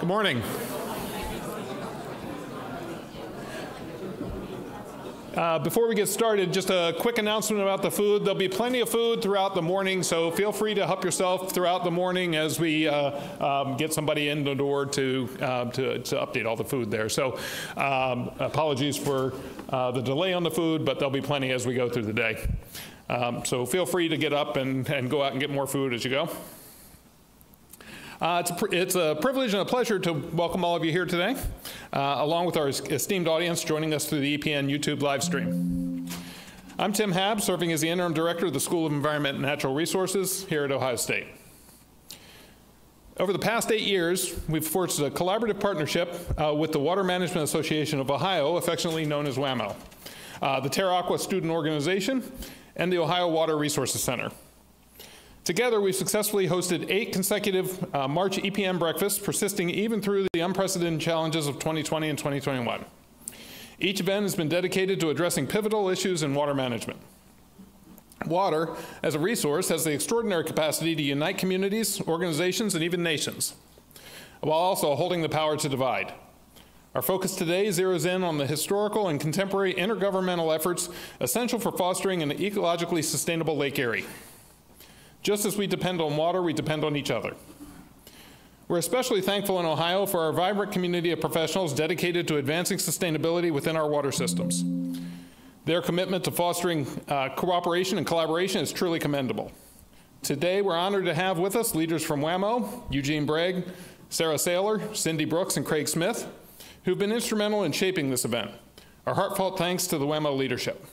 Good morning. Uh, before we get started, just a quick announcement about the food. There'll be plenty of food throughout the morning, so feel free to help yourself throughout the morning as we uh, um, get somebody in the door to, uh, to, to, update all the food there. So um, apologies for uh, the delay on the food, but there'll be plenty as we go through the day. Um, so feel free to get up and, and go out and get more food as you go. Uh, it's, a, it's, a, privilege and a pleasure to welcome all of you here today, uh, along with our esteemed audience joining us through the EPN YouTube live stream. I'm Tim Haab, serving as the interim director of the School of Environment and Natural Resources here at Ohio State. Over the past eight years, we've forged a collaborative partnership uh, with the Water Management Association of Ohio, affectionately known as WAMO, uh, the Terra Aqua Student Organization, and the Ohio Water Resources Center. Together, we've successfully hosted eight consecutive uh, March EPN breakfasts, persisting even through the unprecedented challenges of 2020 and 2021. Each event has been dedicated to addressing pivotal issues in water management. Water, as a resource, has the extraordinary capacity to unite communities, organizations, and even nations, while also holding the power to divide. Our focus today zeroes in on the historical and contemporary intergovernmental efforts essential for fostering an ecologically sustainable Lake Erie. Just as we depend on water, we depend on each other. We're especially thankful in Ohio for our vibrant community of professionals dedicated to advancing sustainability within our water systems. Their commitment to fostering uh, cooperation and collaboration is truly commendable. Today, we're honored to have with us leaders from WAMO, Eugene Bragg, Sarah Saylor, Cindy Brooks, and Craig Smith, who've been instrumental in shaping this event. Our heartfelt thanks to the WAMO leadership.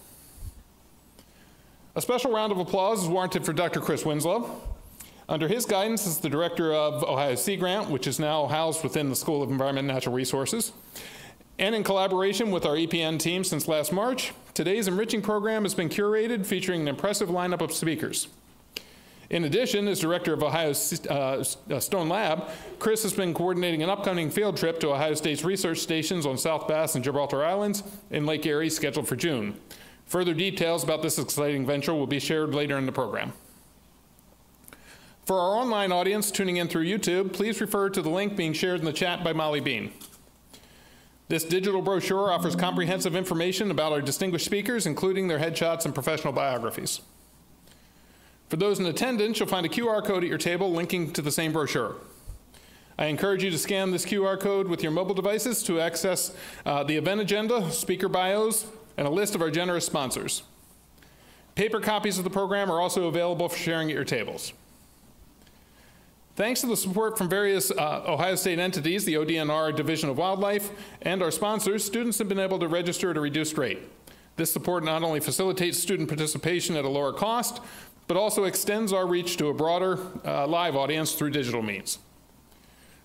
A special round of applause is warranted for Dr. Chris Winslow. Under his guidance as the director of Ohio Sea Grant, which is now housed within the School of Environment and Natural Resources, and in collaboration with our EPN team since last March, today's enriching program has been curated featuring an impressive lineup of speakers. In addition, as director of Ohio uh, uh, Stone Lab, Chris has been coordinating an upcoming field trip to Ohio State's research stations on South Bass and Gibraltar Islands in Lake Erie scheduled for June. Further details about this exciting venture will be shared later in the program. For our online audience tuning in through YouTube, please refer to the link being shared in the chat by Molly Bean. This digital brochure offers comprehensive information about our distinguished speakers, including their headshots and professional biographies. For those in attendance, you'll find a QR code at your table linking to the same brochure. I encourage you to scan this QR code with your mobile devices to access uh, the event agenda, speaker bios, and a list of our generous sponsors. Paper copies of the program are also available for sharing at your tables. Thanks to the support from various uh, Ohio State entities, the ODNR Division of Wildlife, and our sponsors, students have been able to register at a reduced rate. This support not only facilitates student participation at a lower cost, but also extends our reach to a broader uh, live audience through digital means.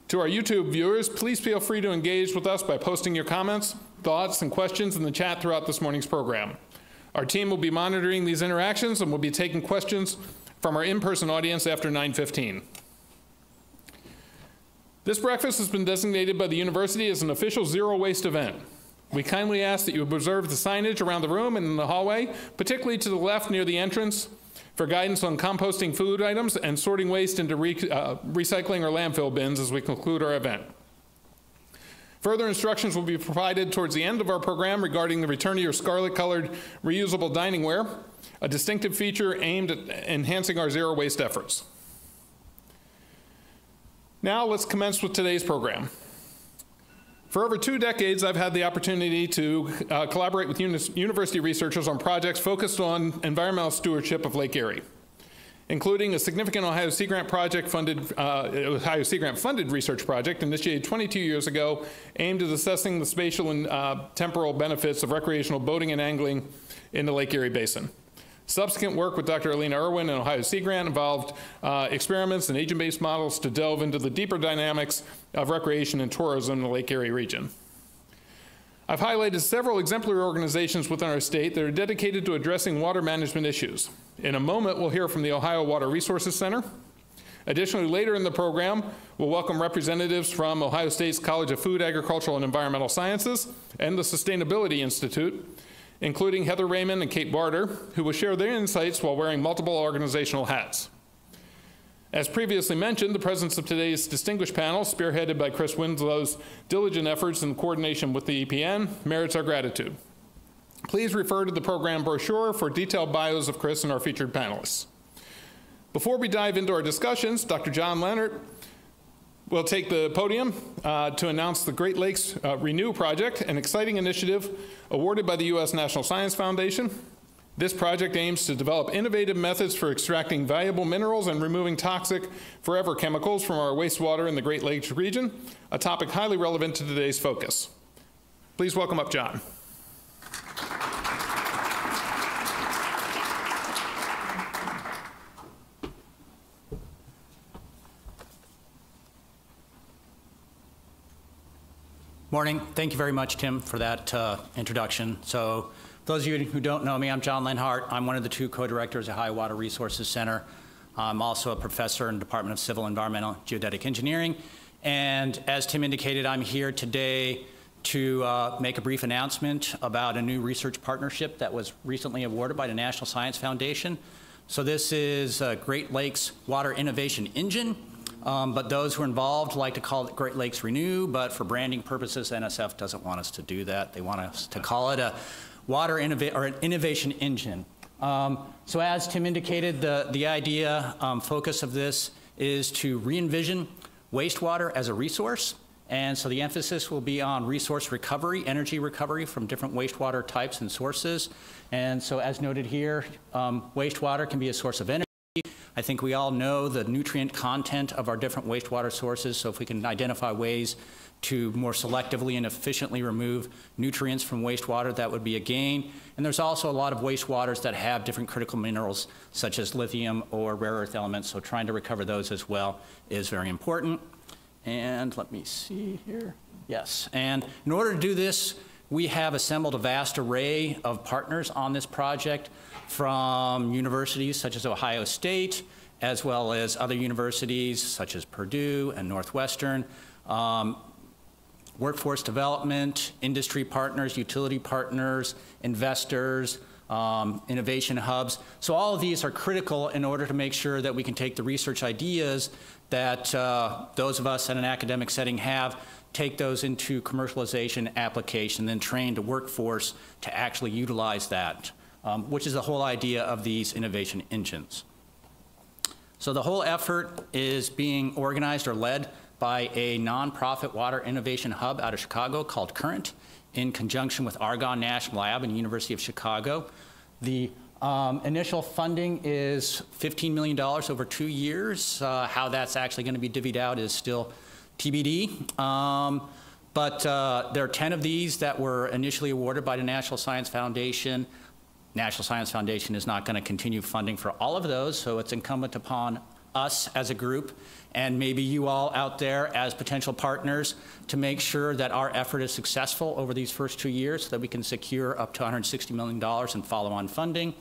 To our YouTube viewers, please feel free to engage with us by posting your comments, thoughts, and questions in the chat throughout this morning's program. Our team will be monitoring these interactions and will be taking questions from our in-person audience after 9.15. This breakfast has been designated by the university as an official zero waste event. We kindly ask that you observe the signage around the room and in the hallway, particularly to the left near the entrance, for guidance on composting food items and sorting waste into re uh, recycling or landfill bins as we conclude our event. Further instructions will be provided towards the end of our program regarding the return of your scarlet colored reusable dining ware, a distinctive feature aimed at enhancing our zero waste efforts. Now let's commence with today's program. For over two decades, I've had the opportunity to uh, collaborate with uni university researchers on projects focused on environmental stewardship of Lake Erie including a significant Ohio Sea Grant project funded, uh, Ohio Sea Grant funded research project initiated 22 years ago aimed at assessing the spatial and uh, temporal benefits of recreational boating and angling in the Lake Erie Basin. Subsequent work with Dr. Alina Irwin and Ohio Sea Grant involved uh, experiments and agent-based models to delve into the deeper dynamics of recreation and tourism in the Lake Erie region. I've highlighted several exemplary organizations within our state that are dedicated to addressing water management issues. In a moment, we'll hear from the Ohio Water Resources Center. Additionally, later in the program, we'll welcome representatives from Ohio State's College of Food, Agricultural, and Environmental Sciences and the Sustainability Institute, including Heather Raymond and Kate Barter, who will share their insights while wearing multiple organizational hats. As previously mentioned, the presence of today's distinguished panel, spearheaded by Chris Winslow's diligent efforts in coordination with the EPN, merits our gratitude. Please refer to the program brochure for detailed bios of Chris and our featured panelists. Before we dive into our discussions, Dr. John Lenhart will take the podium uh, to announce the Great Lakes uh, ReNEW Project, an exciting initiative awarded by the U.S. National Science Foundation this project aims to develop innovative methods for extracting valuable minerals and removing toxic forever chemicals from our wastewater in the Great Lakes region, a topic highly relevant to today's focus. Please welcome up John. Morning. Thank you very much, Tim, for that uh, introduction. So those of you who don't know me, I'm John Lenhart. I'm one of the two co-directors at Ohio Water Resources Center. I'm also a professor in the Department of Civil Environmental Geodetic Engineering. And as Tim indicated, I'm here today to uh, make a brief announcement about a new research partnership that was recently awarded by the National Science Foundation. So this is uh, Great Lakes Water Innovation Engine, um, but those who are involved like to call it Great Lakes ReNEW, but for branding purposes, NSF doesn't want us to do that. They want us to call it a water innova- or an innovation engine. Um, so as Tim indicated, the, the idea, um, focus of this is to re-envision wastewater as a resource. And so the emphasis will be on resource recovery, energy recovery from different wastewater types and sources. And so as noted here, um, wastewater can be a source of energy. I think we all know the nutrient content of our different wastewater sources, so if we can identify ways to more selectively and efficiently remove nutrients from wastewater, that would be a gain. And there's also a lot of wastewaters that have different critical minerals, such as lithium or rare earth elements, so trying to recover those as well is very important. And let me see here. Yes, and in order to do this, we have assembled a vast array of partners on this project from universities such as Ohio State, as well as other universities such as Purdue and Northwestern. Um, workforce development, industry partners, utility partners, investors, um, innovation hubs. So all of these are critical in order to make sure that we can take the research ideas that uh, those of us in an academic setting have, take those into commercialization application, then train the workforce to actually utilize that, um, which is the whole idea of these innovation engines. So the whole effort is being organized or led by a nonprofit water innovation hub out of Chicago called Current in conjunction with Argonne National Lab and University of Chicago. The um, initial funding is $15 million over two years. Uh, how that's actually going to be divvied out is still TBD. Um, but uh, there are 10 of these that were initially awarded by the National Science Foundation. National Science Foundation is not going to continue funding for all of those, so it's incumbent upon us as a group and maybe you all out there as potential partners to make sure that our effort is successful over these first two years so that we can secure up to $160 million in follow-on funding.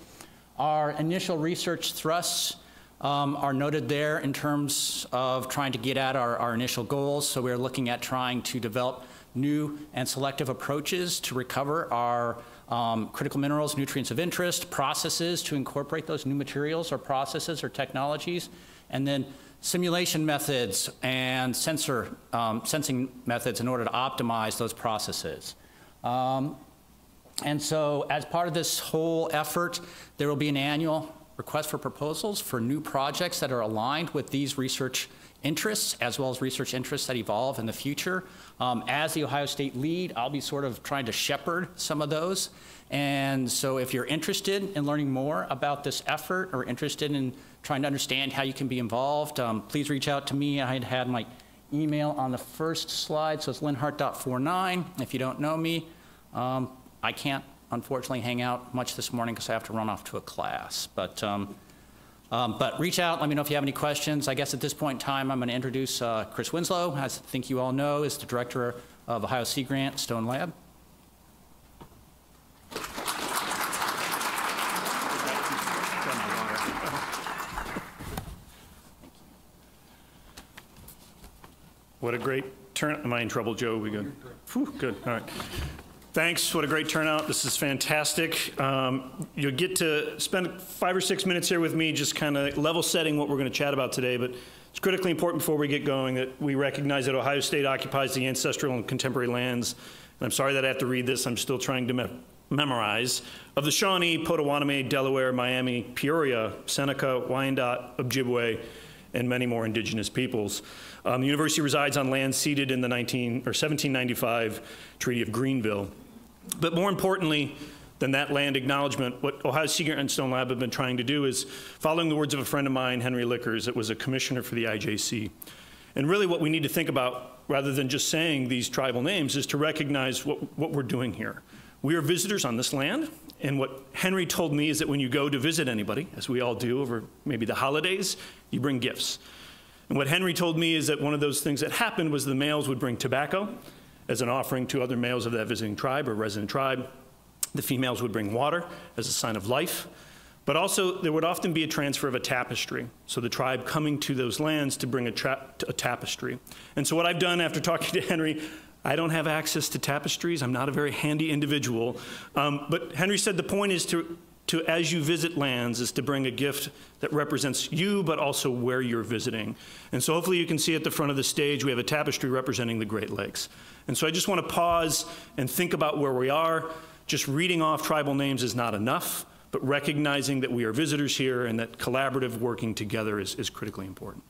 Our initial research thrusts um, are noted there in terms of trying to get at our, our initial goals. So we're looking at trying to develop new and selective approaches to recover our um, critical minerals, nutrients of interest, processes to incorporate those new materials or processes or technologies, and then simulation methods and sensor um, sensing methods in order to optimize those processes. Um, and so as part of this whole effort, there will be an annual request for proposals for new projects that are aligned with these research interests as well as research interests that evolve in the future. Um, as the Ohio State lead, I'll be sort of trying to shepherd some of those. And so if you're interested in learning more about this effort or interested in trying to understand how you can be involved, um, please reach out to me. I had had my email on the first slide, so it's lenhart.49. If you don't know me, um, I can't unfortunately hang out much this morning because I have to run off to a class. But, um, but reach out, let me know if you have any questions. I guess at this point in time, I'm going to introduce uh, Chris Winslow, as I think you all know, is the director of Ohio Sea Grant Stone Lab. What a great turn. Am I in trouble, Joe? We good? Whew, good. All right. Thanks. What a great turnout. This is fantastic. Um, you'll get to spend five or six minutes here with me just kind of level setting what we're going to chat about today. But it's critically important before we get going that we recognize that Ohio State occupies the ancestral and contemporary lands. And I'm sorry that I have to read this. I'm still trying to me memorize. Of the Shawnee, Potawatomi, Delaware, Miami, Peoria, Seneca, Wyandot, Ojibwe, and many more indigenous peoples. Um, the university resides on land ceded in the 19, or 1795 Treaty of Greenville. But more importantly than that land acknowledgement, what Ohio Sea and Stone Lab have been trying to do is, following the words of a friend of mine, Henry Lickers, that was a commissioner for the IJC. And really what we need to think about, rather than just saying these tribal names, is to recognize what, what we're doing here. We are visitors on this land, and what Henry told me is that when you go to visit anybody, as we all do over maybe the holidays, you bring gifts. And what Henry told me is that one of those things that happened was the males would bring tobacco as an offering to other males of that visiting tribe or resident tribe. The females would bring water as a sign of life. But also, there would often be a transfer of a tapestry. So the tribe coming to those lands to bring a, a tapestry. And so, what I've done after talking to Henry, I don't have access to tapestries. I'm not a very handy individual. Um, but Henry said the point is to, to, as you visit lands, is to bring a gift that represents you, but also where you're visiting. And so hopefully you can see at the front of the stage, we have a tapestry representing the Great Lakes. And so I just want to pause and think about where we are. Just reading off tribal names is not enough, but recognizing that we are visitors here and that collaborative working together is, is critically important.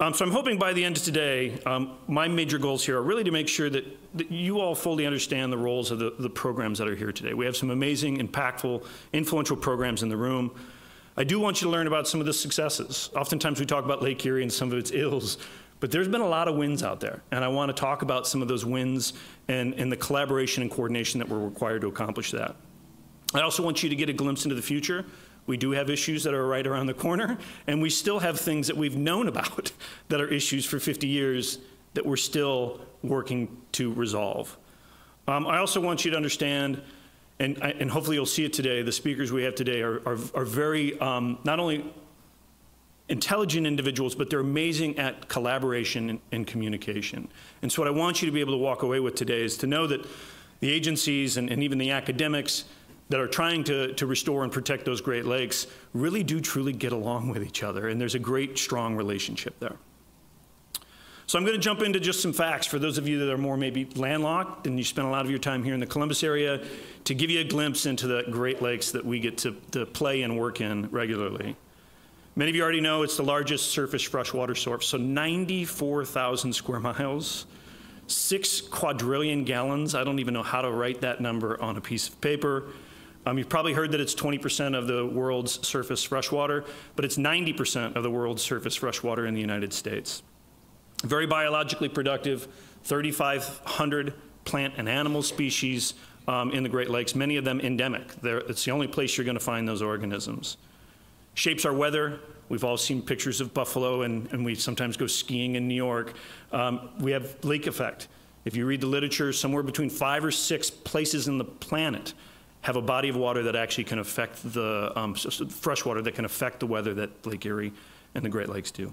Um, so I'm hoping by the end of today, um, my major goals here are really to make sure that, that you all fully understand the roles of the, the, programs that are here today. We have some amazing, impactful, influential programs in the room. I do want you to learn about some of the successes. Oftentimes we talk about Lake Erie and some of its ills, but there's been a lot of wins out there. And I want to talk about some of those wins and, and the collaboration and coordination that we're required to accomplish that. I also want you to get a glimpse into the future we do have issues that are right around the corner, and we still have things that we've known about that are issues for 50 years that we're still working to resolve. Um, I also want you to understand, and, and, hopefully you'll see it today, the speakers we have today are, are, are very, um, not only intelligent individuals, but they're amazing at collaboration and, and, communication. And so what I want you to be able to walk away with today is to know that the agencies and, and even the academics that are trying to, to restore and protect those Great Lakes really do truly get along with each other, and there's a great, strong relationship there. So I'm going to jump into just some facts for those of you that are more maybe landlocked and you spend a lot of your time here in the Columbus area to give you a glimpse into the Great Lakes that we get to, to play and work in regularly. Many of you already know it's the largest surface freshwater source, so 94,000 square miles, six quadrillion gallons. I don't even know how to write that number on a piece of paper. Um, you've probably heard that it's 20% of the world's surface freshwater, but it's 90% of the world's surface freshwater in the United States. Very biologically productive, 3,500 plant and animal species um, in the Great Lakes, many of them endemic. They're, it's the only place you're going to find those organisms. Shapes our weather. We've all seen pictures of Buffalo, and, and we sometimes go skiing in New York. Um, we have lake effect. If you read the literature, somewhere between five or six places in the planet have a body of water that actually can affect the um, fresh water that can affect the weather that Lake Erie and the Great Lakes do.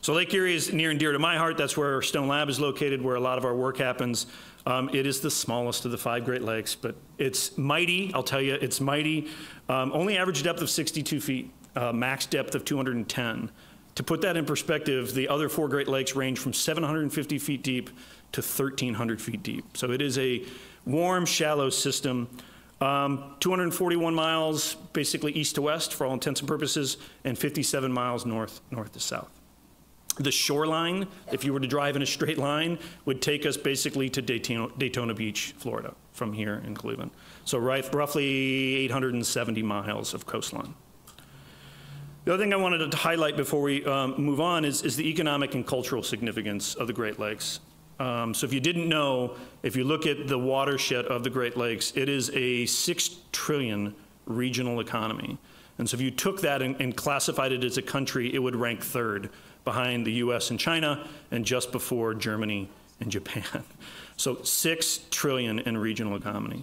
So Lake Erie is near and dear to my heart. That's where Stone Lab is located, where a lot of our work happens. Um, it is the smallest of the five Great Lakes, but it's mighty. I'll tell you, it's mighty. Um, only average depth of 62 feet, uh, max depth of 210. To put that in perspective, the other four Great Lakes range from 750 feet deep to 1,300 feet deep. So it is a warm, shallow system. Um, 241 miles basically east to west for all intents and purposes, and 57 miles north, north to south. The shoreline, if you were to drive in a straight line, would take us basically to Daytona, Daytona Beach, Florida, from here in Cleveland. So right, roughly 870 miles of coastline. The other thing I wanted to highlight before we um, move on is, is, the economic and cultural significance of the Great Lakes. Um, so if you didn't know, if you look at the watershed of the Great Lakes, it is a six trillion regional economy. And so if you took that and, and classified it as a country, it would rank third behind the US and China and just before Germany and Japan. So six trillion in regional economy.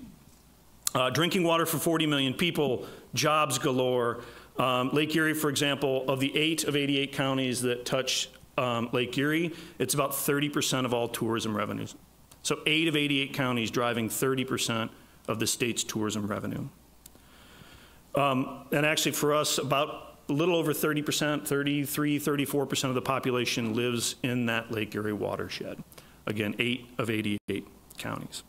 Uh, drinking water for 40 million people, jobs galore. Um, Lake Erie, for example, of the eight of 88 counties that touch um, Lake Erie, it's about 30% of all tourism revenues. So eight of 88 counties driving 30% of the state's tourism revenue. Um, And actually, for us, about a little over 30%, 33, 34% of the population lives in that Lake Erie watershed. Again, eight of 88 counties.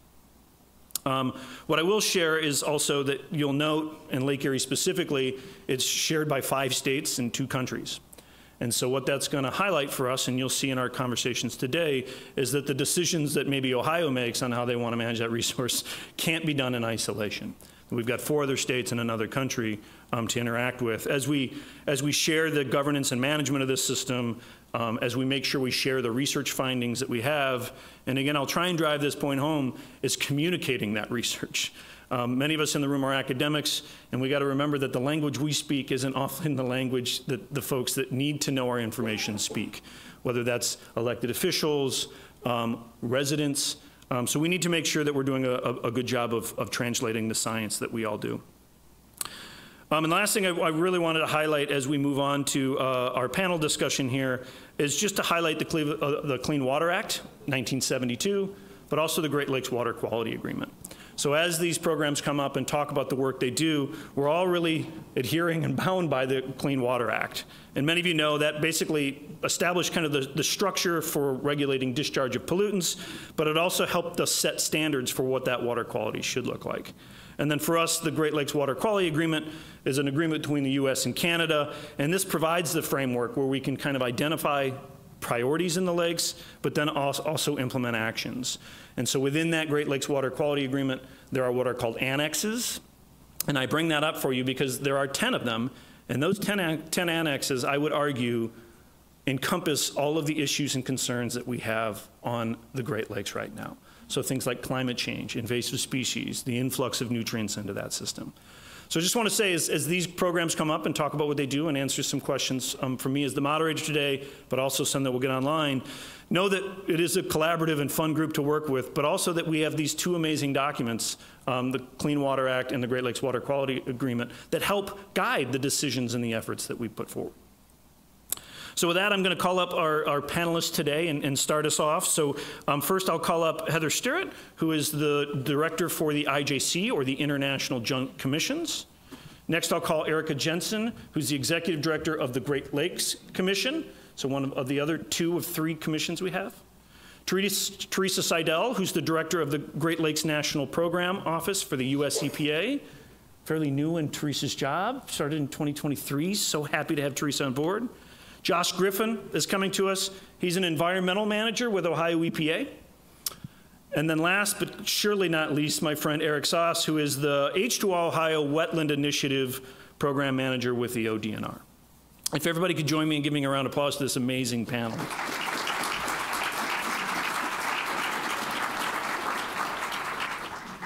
Um, What I will share is also that you'll note, in Lake Erie specifically, it's shared by five states and two countries. And so what that's going to highlight for us, and you'll see in our conversations today, is that the decisions that maybe Ohio makes on how they want to manage that resource can't be done in isolation. We've got four other states and another country um, to interact with. As we, as we share the governance and management of this system, um, as we make sure we share the research findings that we have, and again, I'll try and drive this point home, is communicating that research. Um, many of us in the room are academics, and we got to remember that the language we speak isn't often the language that the folks that need to know our information speak, whether that's elected officials, um, residents. Um, so we need to make sure that we're doing a, a, good job of, of translating the science that we all do. Um, and the last thing I, I, really wanted to highlight as we move on to uh, our panel discussion here is just to highlight the, uh, the Clean Water Act, 1972, but also the Great Lakes Water Quality Agreement. So as these programs come up and talk about the work they do, we're all really adhering and bound by the Clean Water Act. And many of you know that basically established kind of the, the structure for regulating discharge of pollutants, but it also helped us set standards for what that water quality should look like. And then for us, the Great Lakes Water Quality Agreement is an agreement between the US and Canada, and this provides the framework where we can kind of identify priorities in the lakes, but then also implement actions. And so within that Great Lakes Water Quality Agreement, there are what are called annexes. And I bring that up for you because there are 10 of them. And those 10, 10 annexes, I would argue, encompass all of the issues and concerns that we have on the Great Lakes right now. So things like climate change, invasive species, the influx of nutrients into that system. So I just want to say, as, as, these programs come up and talk about what they do and answer some questions um, from me as the moderator today, but also some that will get online, know that it is a collaborative and fun group to work with, but also that we have these two amazing documents, um, the Clean Water Act and the Great Lakes Water Quality Agreement, that help guide the decisions and the efforts that we put forward. So with that, I'm going to call up our, our panelists today and, and, start us off. So um, first, I'll call up Heather Stirratt, who is the director for the IJC, or the International Joint Commissions. Next, I'll call Erika Jensen, who's the executive director of the Great Lakes Commission, so one of the other two of three commissions we have. Teresa, Seidel, who's the director of the Great Lakes National Program Office for the US EPA. Fairly new in Teresa's job, started in 2023. So happy to have Teresa on board. Josh Griffin is coming to us. He's an environmental manager with Ohio EPA. And then last but surely not least, my friend Eric Saas, who is the H2Ohio Wetland Initiative Program Manager with the ODNR. If everybody could join me in giving a round of applause to this amazing panel.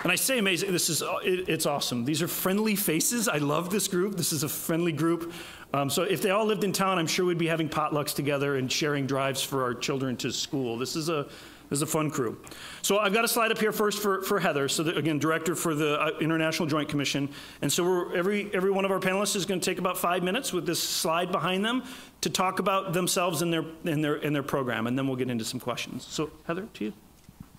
And I say amazing, this is, it, it's awesome. These are friendly faces. I love this group. This is a friendly group. Um, so if they all lived in town, I'm sure we'd be having potlucks together and sharing drives for our children to school. This is a, is a fun crew. So I've got a slide up here first for, for Heather. So again, director for the uh, International Joint Commission. And so every, every one of our panelists is going to take about five minutes with this slide behind them to talk about themselves and their, and their, and their program. And then we'll get into some questions. So Heather, to you.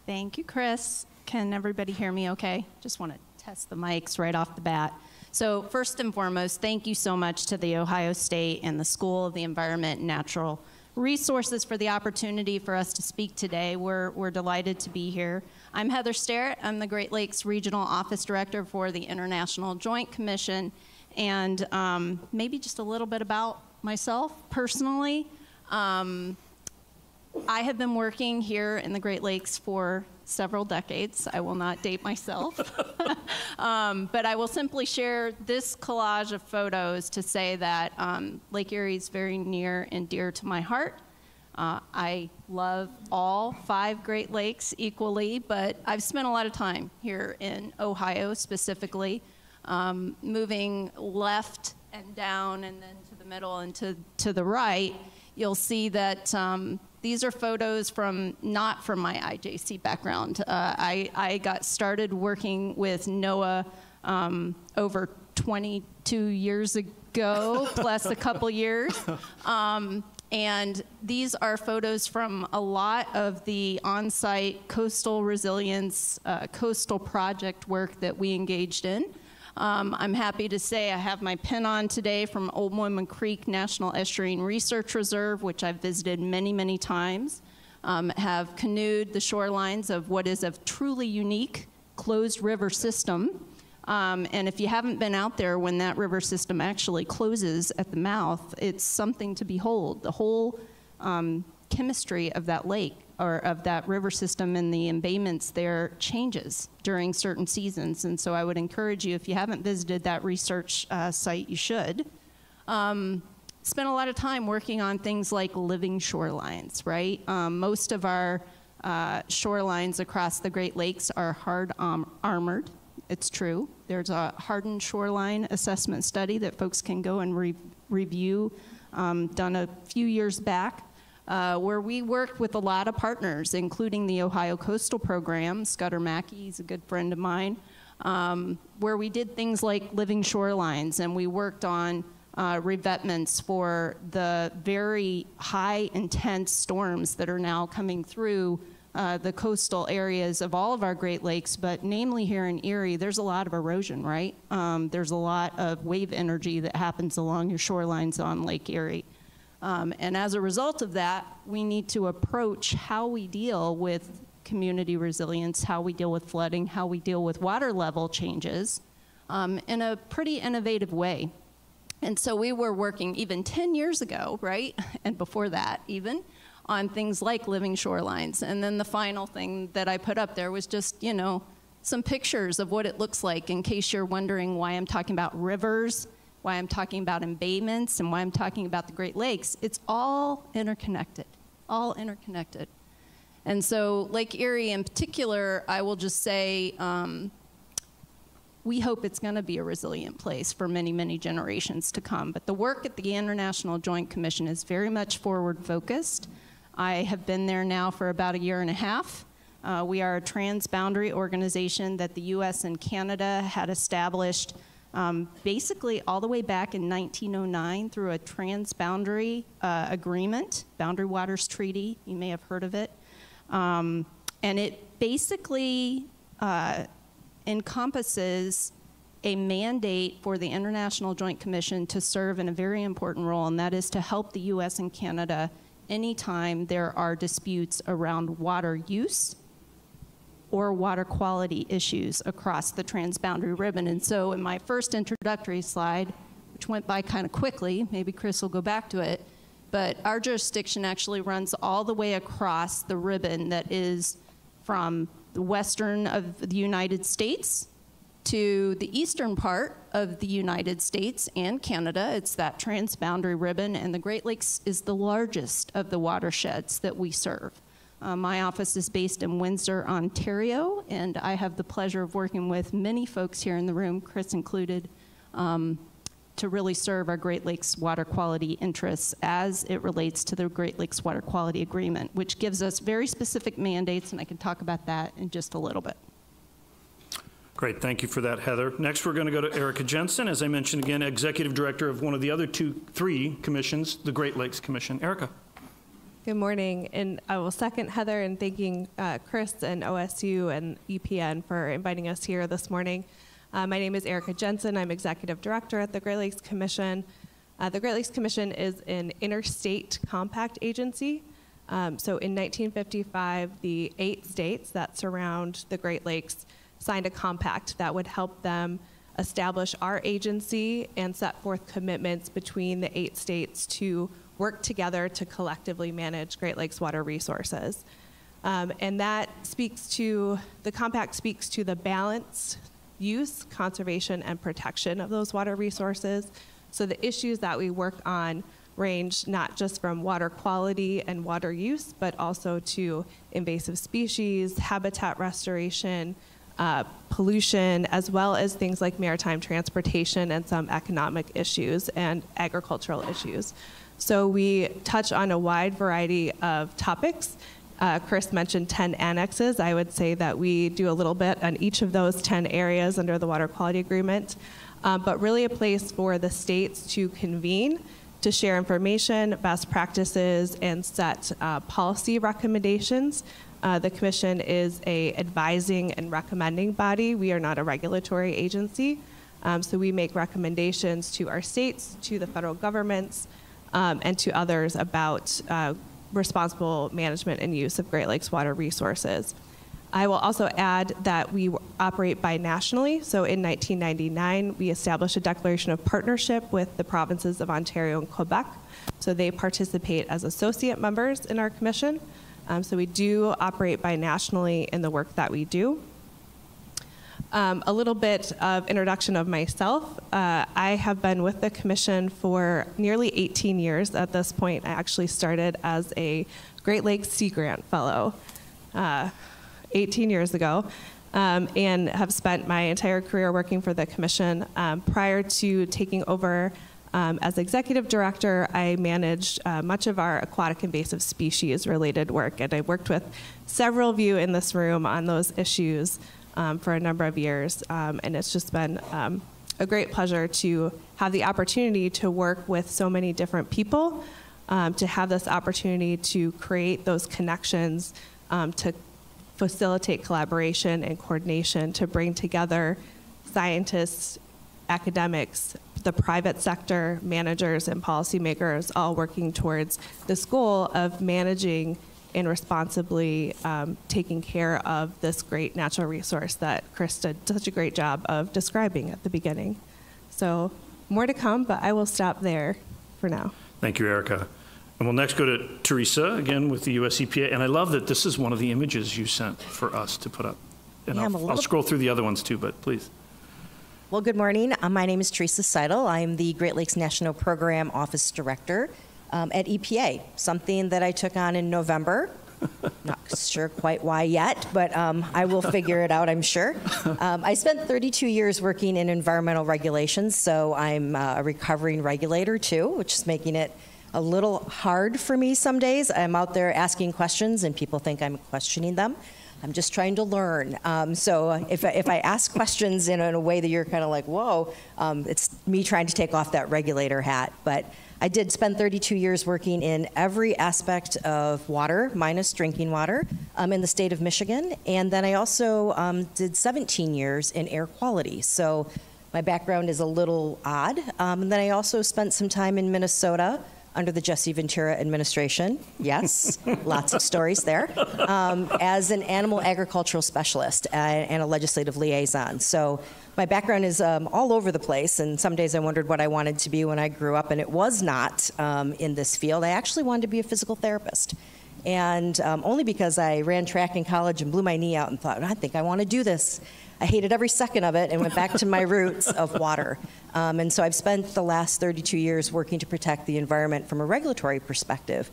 Thank you, Chris. Can everybody hear me okay? Just want to test the mics right off the bat. So first and foremost, thank you so much to the Ohio State and the School of the Environment and Natural Resources for the opportunity for us to speak today. We're, we're delighted to be here. I'm Heather Stirratt. I'm the Great Lakes Regional Office Director for the International Joint Commission. And um, maybe just a little bit about myself personally. Um, I have been working here in the Great Lakes for several decades. I will not date myself. um, but I will simply share this collage of photos to say that um, Lake Erie is very near and dear to my heart. Uh, I love all five Great Lakes equally, but I've spent a lot of time here in Ohio specifically, um, moving left and down and then to the middle and to, to the right. You'll see that um, these are photos from not from my IJC background. Uh, I, I got started working with NOAA um, over 22 years ago, plus a couple years. Um, and these are photos from a lot of the on site coastal resilience, uh, coastal project work that we engaged in. Um, I'm happy to say I have my pin on today from Old Woman Creek National Estuarine Research Reserve, which I've visited many, many times. Um, have canoed the shorelines of what is a truly unique closed river system. Um, and if you haven't been out there when that river system actually closes at the mouth, it's something to behold. The whole um, chemistry of that lake or of that river system and the embayments there changes during certain seasons. And so I would encourage you, if you haven't visited that research uh, site, you should. Um, spent a lot of time working on things like living shorelines, right? Um, most of our uh, shorelines across the Great Lakes are hard um, armored. It's true. There's a hardened shoreline assessment study that folks can go and re- review, um, done a few years back uh, where we work with a lot of partners, including the Ohio Coastal Program. Scudder Mackey is a good friend of mine, um, where we did things like living shorelines, and we worked on uh, revetments for the very high, intense storms that are now coming through uh, the coastal areas of all of our Great Lakes, but namely here in Erie, there's a lot of erosion, right? Um, there's a lot of wave energy that happens along your shorelines on Lake Erie. Um, and as a result of that, we need to approach how we deal with community resilience, how we deal with flooding, how we deal with water level changes um, in a pretty innovative way. And so we were working even 10 years ago, right? And before that, even on things like living shorelines. And then the final thing that I put up there was just, you know, some pictures of what it looks like in case you're wondering why I'm talking about rivers why I'm talking about embayments and why I'm talking about the Great Lakes, it's all interconnected, all interconnected. And so, Lake Erie in particular, I will just say, um, we hope it's going to be a resilient place for many, many generations to come. But the work at the International Joint Commission is very much forward focused. I have been there now for about a year and a half. Uh, we are a transboundary organization that the US and Canada had established um, basically all the way back in 1909 through a transboundary uh, agreement, Boundary Waters Treaty. You may have heard of it. Um, and it basically uh, encompasses a mandate for the International Joint Commission to serve in a very important role, and that is to help the US and Canada anytime there are disputes around water use or water quality issues across the transboundary ribbon. And so in my first introductory slide, which went by kind of quickly, maybe Chris will go back to it, but our jurisdiction actually runs all the way across the ribbon that is from the western of the United States to the eastern part of the United States and Canada. It's that transboundary ribbon, and the Great Lakes is the largest of the watersheds that we serve. Uh, my office is based in Windsor, Ontario, and I have the pleasure of working with many folks here in the room, Chris included, um, to really serve our Great Lakes water quality interests as it relates to the Great Lakes Water Quality Agreement, which gives us very specific mandates, and I can talk about that in just a little bit. Great, thank you for that, Heather. Next, we're going to go to Erika Jensen, as I mentioned again, Executive Director of one of the other two, three commissions, the Great Lakes Commission. Erika. Good morning, and I will second Heather in thanking uh, Chris and OSU and EPN for inviting us here this morning. Uh, my name is Erika Jensen. I'm Executive Director at the Great Lakes Commission. Uh, the Great Lakes Commission is an interstate compact agency. Um, so in 1955, the eight states that surround the Great Lakes signed a compact that would help them establish our agency and set forth commitments between the eight states to work together to collectively manage Great Lakes water resources. Um, and that speaks to, the compact speaks to the balanced use, conservation, and protection of those water resources. So the issues that we work on range not just from water quality and water use, but also to invasive species, habitat restoration, uh, pollution, as well as things like maritime transportation and some economic issues and agricultural issues. So we touch on a wide variety of topics. Uh, Chris mentioned 10 annexes. I would say that we do a little bit on each of those 10 areas under the Water Quality Agreement. um, but really a place for the states to convene to share information, best practices, and set uh, policy recommendations. Uh, the commission is a advising and recommending body. We are not a regulatory agency. Um, so we make recommendations to our states, to the federal governments, um, and to others about uh, responsible management and use of Great Lakes water resources. I will also add that we operate binationally. So in 1999, we established a declaration of partnership with the provinces of Ontario and Quebec. So they participate as associate members in our commission. Um, so we do operate binationally in the work that we do. Um, a little bit of introduction of myself. Uh, I have been with the commission for nearly 18 years at this point. I actually started as a Great Lakes Sea Grant Fellow uh, 18 years ago. Um, and have spent my entire career working for the commission. Um, prior to taking over um, as executive director, I managed uh, much of our aquatic invasive species related work, and I worked with several of you in this room on those issues um, for a number of years. Um, and it's just been um, a great pleasure to have the opportunity to work with so many different people, um, to have this opportunity to create those connections, um, to facilitate collaboration and coordination, to bring together scientists, academics, the private sector, managers, and policymakers all working towards this goal of managing and responsibly um, taking care of this great natural resource that Chris did such a great job of describing at the beginning. So more to come, but I will stop there for now. Thank you, Erika. And we'll next go to Teresa, again with the US EPA. And I love that this is one of the images you sent for us to put up. And Yeah, I'm a I'll, I'll scroll through the other ones too, but please. Well, good morning. Uh, my name is Teresa Seidel. I'm the Great Lakes National Program Office Director um, at EPA, something that I took on in November. Not sure quite why yet, but um, I will figure it out, I'm sure. Um, I spent 32 years working in environmental regulations, so I'm uh, a recovering regulator too, which is making it a little hard for me some days. I'm out there asking questions, and people think I'm questioning them. I'm just trying to learn. Um, so if, I- if I ask questions in a, in a way that you're kind of like, whoa, um, it's me trying to take off that regulator hat. But I did spend 32 years working in every aspect of water, minus drinking water, um, in the state of Michigan. And then I also um, did 17 years in air quality. So my background is a little odd. Um, and then I also spent some time in Minnesota under the Jesse Ventura administration. Yes, lots of stories there. Um, as an animal agricultural specialist uh, and a legislative liaison. So my background is um, all over the place, and some days I wondered what I wanted to be when I grew up, and it was not um, in this field. I actually wanted to be a physical therapist. And um, only because I ran track in college and blew my knee out and thought, I think I want to do this. I hated every second of it and went back to my roots of water. Um, and so I've spent the last 32 years working to protect the environment from a regulatory perspective.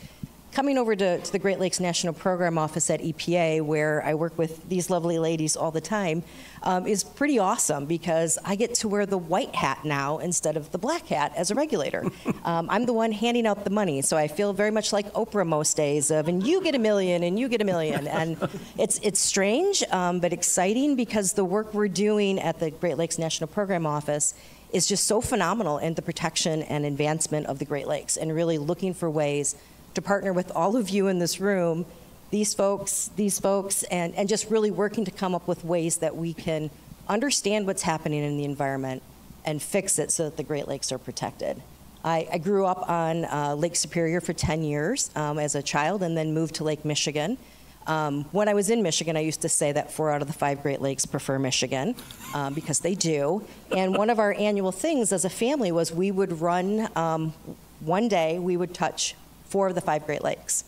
Coming over to, to the Great Lakes National Program Office at EPA, where I work with these lovely ladies all the time, um, is pretty awesome because I get to wear the white hat now instead of the black hat as a regulator. um, I'm the one handing out the money, so I feel very much like Oprah most days of, and you get a million, and you get a million. And it's, it's strange, um, but exciting because the work we're doing at the Great Lakes National Program Office is just so phenomenal in the protection and advancement of the Great Lakes and really looking for ways to partner with all of you in this room, these folks, these folks, and, and just really working to come up with ways that we can understand what's happening in the environment and fix it so that the Great Lakes are protected. I, I grew up on uh, Lake Superior for 10 years um, as a child and then moved to Lake Michigan. Um, when I was in Michigan, I used to say that four out of the five Great Lakes prefer Michigan um, because they do. And one of our annual things as a family was we would run, um, one day, we would touch four of the five Great Lakes.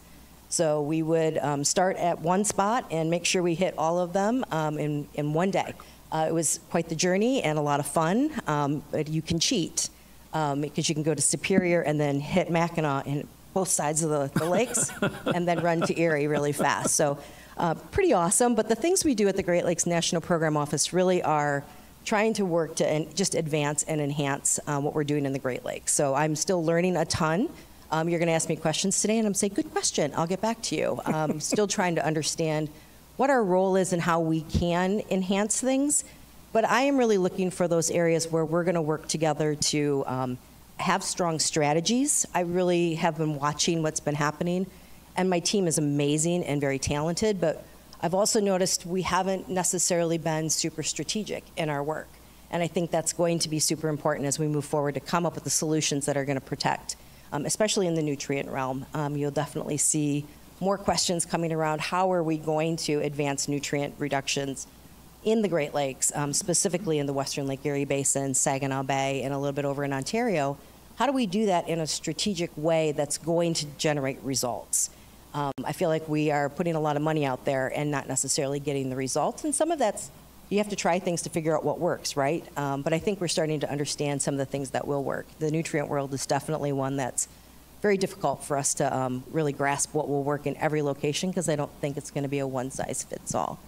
So we would um, start at one spot and make sure we hit all of them um, in, in one day. Uh, it was quite the journey and a lot of fun, um, but you can cheat um, because you can go to Superior and then hit Mackinac in both sides of the, the lakes and then run to Erie really fast. So uh, pretty awesome. But the things we do at the Great Lakes National Program Office really are trying to work to en- just advance and enhance um, what we're doing in the Great Lakes. So I'm still learning a ton. Um, you're going to ask me questions today, and I'm saying, good question. I'll get back to you. Um, still trying to understand what our role is and how we can enhance things. But I am really looking for those areas where we're going to work together to um, have strong strategies. I really have been watching what's been happening, and my team is amazing and very talented, but I've also noticed we haven't necessarily been super strategic in our work. And I think that's going to be super important as we move forward to come up with the solutions that are going to protect, um, especially in the nutrient realm. Um, you'll definitely see more questions coming around how are we going to advance nutrient reductions in the Great Lakes, um, specifically in the Western Lake Erie Basin, Saginaw Bay, and a little bit over in Ontario. How do we do that in a strategic way that's going to generate results? Um, I feel like we are putting a lot of money out there and not necessarily getting the results. And some of that's, you have to try things to figure out what works, right? Um, but I think we're starting to understand some of the things that will work. The nutrient world is definitely one that's very difficult for us to um, really grasp what will work in every location because I don't think it's going to be a one size fits all.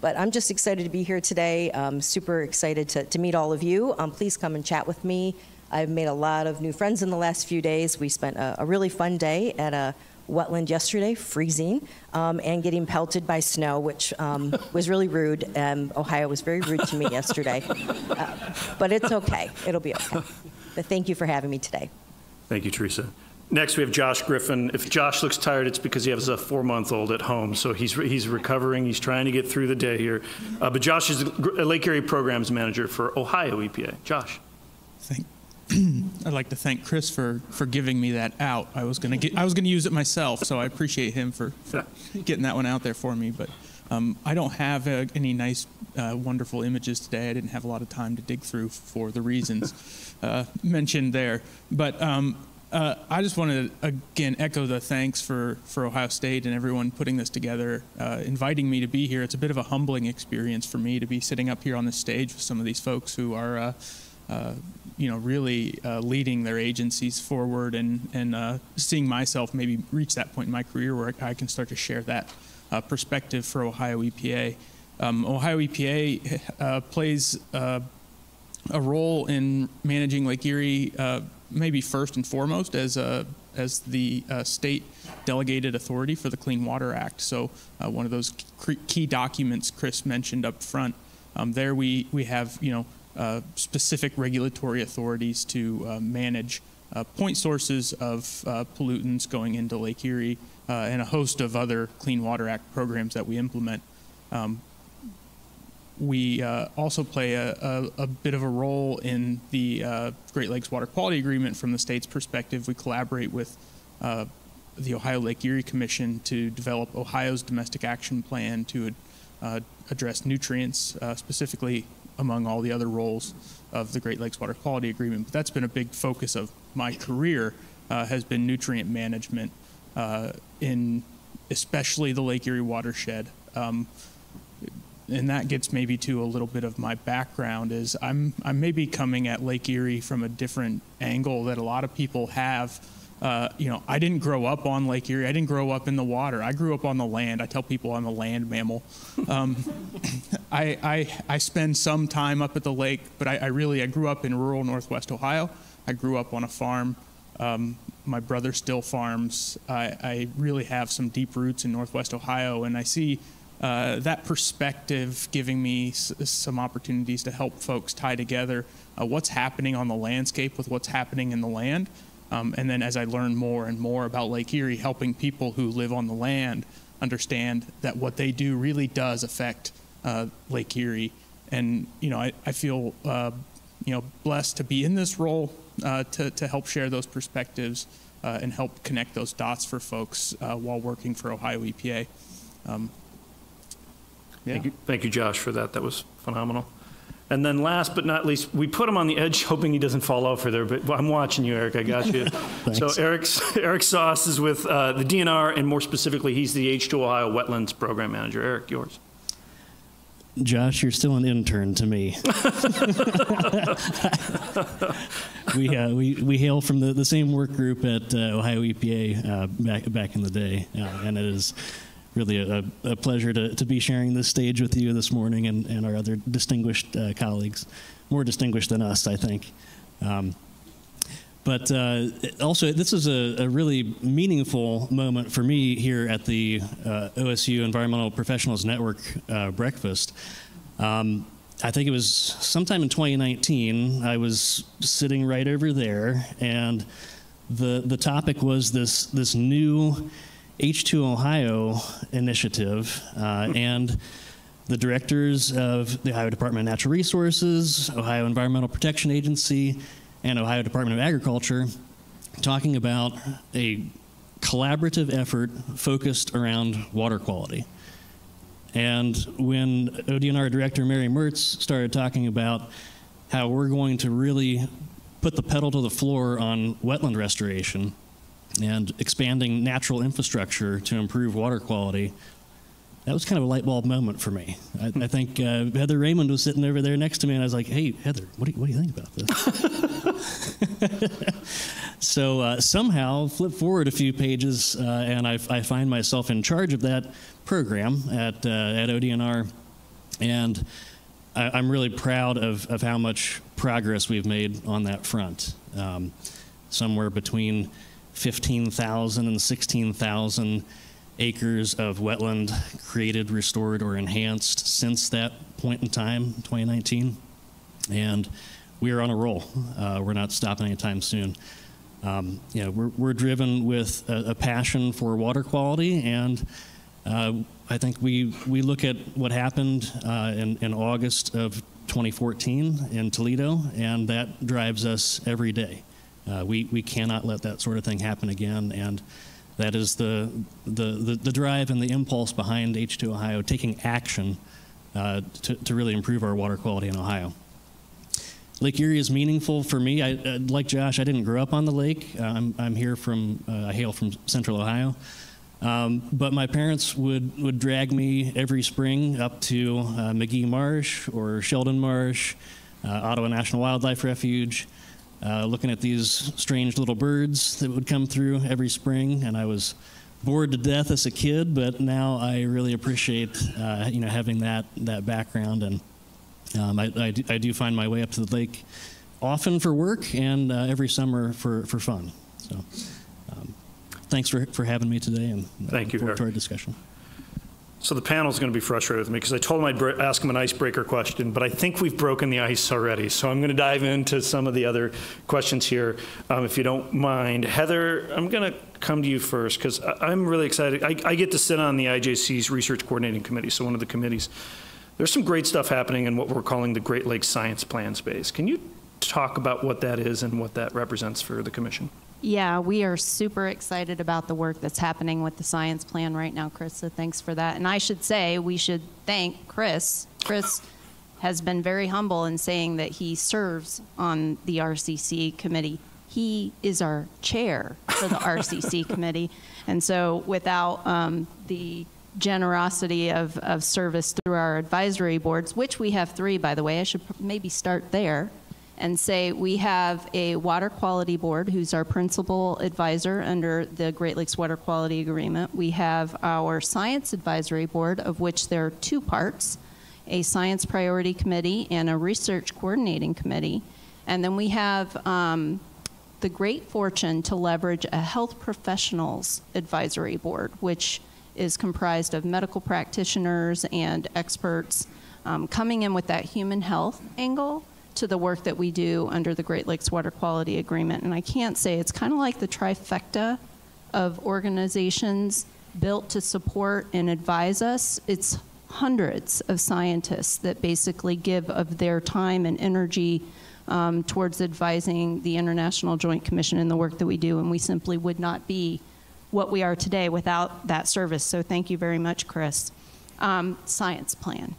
But I'm just excited to be here today. I'm super excited to, to meet all of you. Um, please come and chat with me. I've made a lot of new friends in the last few days. We spent a, a really fun day at a wetland yesterday, freezing, um, and getting pelted by snow, which um, was really rude. Um, Ohio was very rude to me yesterday. Uh, but it's okay. It'll be okay. But thank you for having me today. Thank you, Teresa. Next, we have Josh Griffin. If Josh looks tired, it's because he has a four-month-old at home, so he's he's recovering. He's trying to get through the day here. Uh, but Josh is a Lake Erie Programs Manager for Ohio EPA. Josh. Thank, I'd like to thank Chris for, for giving me that out. I was gonna get, I was gonna use it myself, so I appreciate him for, for getting that one out there for me. But um, I don't have uh, any nice, uh, wonderful images today. I didn't have a lot of time to dig through for the reasons uh, mentioned there. But um, uh, I just wanted to again echo the thanks for, for Ohio State and everyone putting this together, uh, inviting me to be here. It's a bit of a humbling experience for me to be sitting up here on the stage with some of these folks who are, uh you know, really uh, leading their agencies forward and and uh, seeing myself maybe reach that point in my career where I can start to share that perspective for Ohio EPA. Um, Ohio EPA plays a role in managing Lake Erie maybe first and foremost as a as the uh, state delegated authority for the Clean Water Act. So uh, one of those key documents Chris mentioned up front. Um, there we we have you know uh, specific regulatory authorities to uh, manage uh, point sources of uh, pollutants going into Lake Erie and a host of other Clean Water Act programs that we implement. Um, we uh, also play a, a, a, bit of a role in the uh, Great Lakes Water Quality Agreement from the state's perspective. We collaborate with uh, the Ohio Lake Erie Commission to develop Ohio's domestic action plan to uh, address nutrients, uh, specifically among all the other roles of the Great Lakes Water Quality Agreement. But that's been a big focus of my career, uh, has been nutrient management in especially the Lake Erie watershed. Um, and that gets maybe to a little bit of my background is I'm I'm maybe coming at Lake Erie from a different angle that a lot of people have. Uh, you know, I didn't grow up on Lake Erie. I didn't grow up in the water. I grew up on the land. I tell people I'm a land mammal. Um, I, I, I spend some time up at the lake, but I, I, really I grew up in rural Northwest Ohio. I grew up on a farm. Um, my brother still farms. I, I really have some deep roots in Northwest Ohio, and I see uh, that perspective giving me s- some opportunities to help folks tie together uh, what's happening on the landscape with what's happening in the land. Um, and then as I learn more and more about Lake Erie, helping people who live on the land understand that what they do really does affect uh, Lake Erie. And, you know, I, I feel, uh, you know, blessed to be in this role uh, to, to help share those perspectives and help connect those dots for folks while working for Ohio EPA. Um, yeah. Thank you, thank you, Josh, for that. That was phenomenal. And then last but not least, we put him on the edge, hoping he doesn't fall over there. But I'm watching you, Eric. I got you. so Eric, Eric Saas is with uh, the DNR, and more specifically, he's the H2Ohio Wetlands Program Manager. Eric, yours. Josh, you're still an intern to me. we, uh, we, we hail from the, the same work group at uh, Ohio EPA uh, back, back in the day, uh, and it is really a, a, pleasure to, to be sharing this stage with you this morning and, and our other distinguished uh, colleagues, more distinguished than us, I think. Um, but uh, also, this is a, a, really meaningful moment for me here at the uh, OSU Environmental Professionals Network uh, breakfast. Um, I think it was sometime in 2019. I was sitting right over there, and the the topic was this this new H2Ohio initiative, uh, and the directors of the Ohio Department of Natural Resources, Ohio Environmental Protection Agency, and Ohio Department of Agriculture talking about a collaborative effort focused around water quality. And when ODNR Director Mary Mertz started talking about how we're going to really put the pedal to the floor on wetland restoration and expanding natural infrastructure to improve water quality, that was kind of a light bulb moment for me. I, I think uh, Heather Raymond was sitting over there next to me, and I was like, "Hey, Heather, what do you, what do you think about this?" so uh, somehow, flip forward a few pages, uh, and I, I, find myself in charge of that program at uh, at ODNR, and I, am really proud of, of how much progress we've made on that front. Um, somewhere between 15,000 and 16,000 acres of wetland created, restored, or enhanced since that point in time, 2019. And we are on a roll. Uh, we're not stopping anytime soon. Um, you know, we're, we're driven with a, a, passion for water quality, and uh, I think we, we look at what happened uh, in, in August of 2014 in Toledo, and that drives us every day. Uh, we, we cannot let that sort of thing happen again, and that is the, the, the, the drive and the impulse behind H2Ohio taking action uh, to, to really improve our water quality in Ohio. Lake Erie is meaningful for me. I, uh, like Josh, I didn't grow up on the lake. Uh, I'm, I'm here from, uh, I hail from central Ohio. Um, but my parents would, would drag me every spring up to uh, Magee Marsh or Sheldon Marsh, uh, Ottawa National Wildlife Refuge, uh, looking at these strange little birds that would come through every spring, and I was bored to death as a kid. But now I really appreciate uh, you know having that that background, and um, I, I do, I, do, find my way up to the lake often for work and uh, every summer for for fun. So. Um, thanks for, for having me today, and thank you for our discussion. So the panel is going to be frustrated with me because I told them I'd ask them an icebreaker question, but I think we've broken the ice already. So I'm going to dive into some of the other questions here, um, if you don't mind. Heather, I'm going to come to you first because I'm really excited. I, I get to sit on the IJC's Research Coordinating Committee, so one of the committees. There's some great stuff happening in what we're calling the Great Lakes Science Plan space. Can you talk about what that is and what that represents for the commission? Yeah, we are super excited about the work that's happening with the science plan right now, Chris. So thanks for that. And I should say, we should thank Chris. Chris has been very humble in saying that he serves on the RCC committee. He is our chair for the RCC committee. And so without um, the generosity of, of service through our advisory boards, which we have three, by the way, I should maybe start there and say we have a water quality board who's our principal advisor under the Great Lakes Water Quality Agreement. We have our science advisory board, of which there are two parts a science priority committee and a research coordinating committee. And then we have um, the great fortune to leverage a health professionals advisory board, which is comprised of medical practitioners and experts um, coming in with that human health angle to the work that we do under the Great Lakes Water Quality Agreement. And I can't say it's kind of like the trifecta of organizations built to support and advise us. It's hundreds of scientists that basically give of their time and energy um, towards advising the International Joint Commission in the work that we do, and we simply would not be what we are today without that service. So thank you very much, Chris. Um, science plan.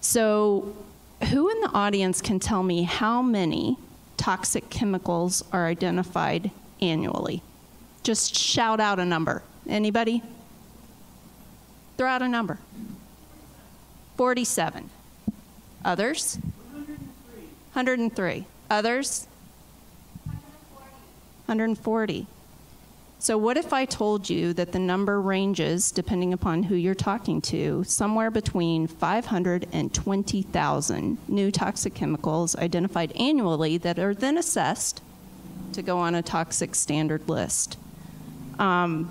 So who in the audience can tell me how many toxic chemicals are identified annually? Just shout out a number. Anybody? Throw out a number. 47. Others? 103. 103. Others? 140. So, what if I told you that the number ranges, depending upon who you're talking to, somewhere between 500 and 20,000 new toxic chemicals identified annually that are then assessed to go on a toxic standard list? Um,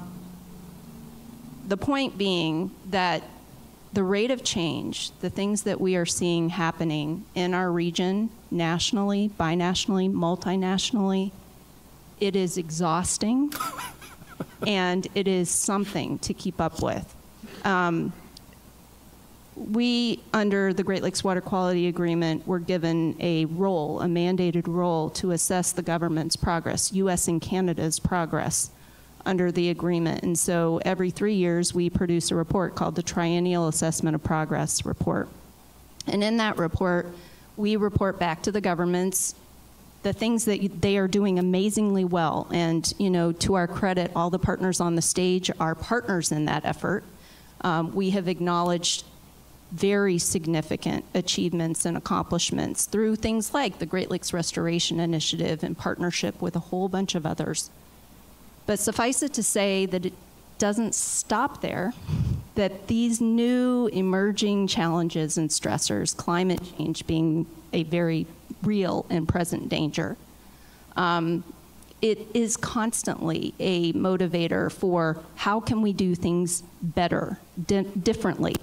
the point being that the rate of change, the things that we are seeing happening in our region, nationally, binationally, multinationally, it is exhausting and it is something to keep up with. Um, we, under the Great Lakes Water Quality Agreement, were given a role, a mandated role, to assess the government's progress, U.S. and Canada's progress under the agreement. And so every three years, we produce a report called the Triennial Assessment of Progress Report. And in that report, we report back to the governments the things that they are doing amazingly well. And, you know, to our credit, all the partners on the stage are partners in that effort. Um, we have acknowledged very significant achievements and accomplishments through things like the Great Lakes Restoration Initiative in partnership with a whole bunch of others. But suffice it to say that it doesn't stop there, that these new emerging challenges and stressors, climate change being a very real and present danger, um, it is constantly a motivator for how can we do things better, di differently,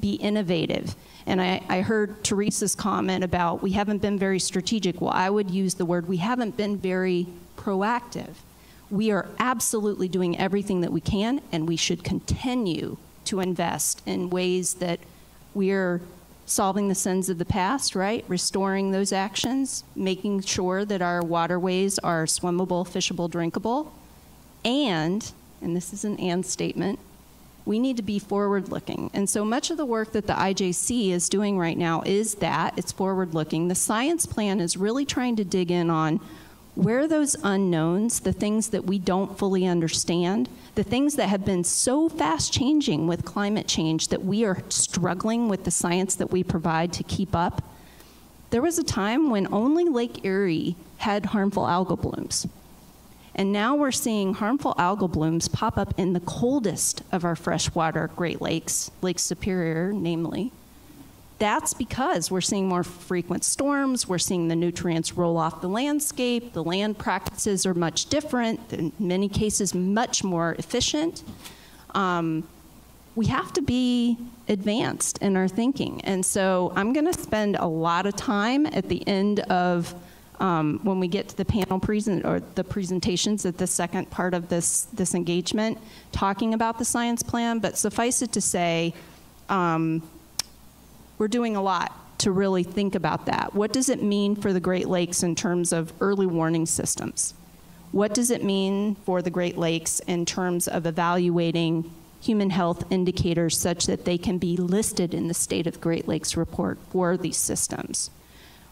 be innovative. And I, I, heard Teresa's comment about we haven't been very strategic. Well, I would use the word we haven't been very proactive. We are absolutely doing everything that we can, and we should continue to invest in ways that we're solving the sins of the past, right? Restoring those actions, making sure that our waterways are swimmable, fishable, drinkable. And, and this is an and statement, we need to be forward looking. And so much of the work that the IJC is doing right now is that it's forward looking. The science plan is really trying to dig in on where those unknowns, the things that we don't fully understand, the things that have been so fast changing with climate change that we are struggling with the science that we provide to keep up. There was a time when only Lake Erie had harmful algal blooms. And now we're seeing harmful algal blooms pop up in the coldest of our freshwater Great Lakes, Lake Superior, namely. That's because we're seeing more frequent storms, we're seeing the nutrients roll off the landscape, the land practices are much different, in many cases, much more efficient. Um, we have to be advanced in our thinking. And so I'm going to spend a lot of time at the end of um, when we get to the panel present or the presentations at the second part of this, this engagement talking about the science plan. But suffice it to say, um, we're doing a lot to really think about that. What does it mean for the Great Lakes in terms of early warning systems? What does it mean for the Great Lakes in terms of evaluating human health indicators such that they can be listed in the State of Great Lakes report for these systems?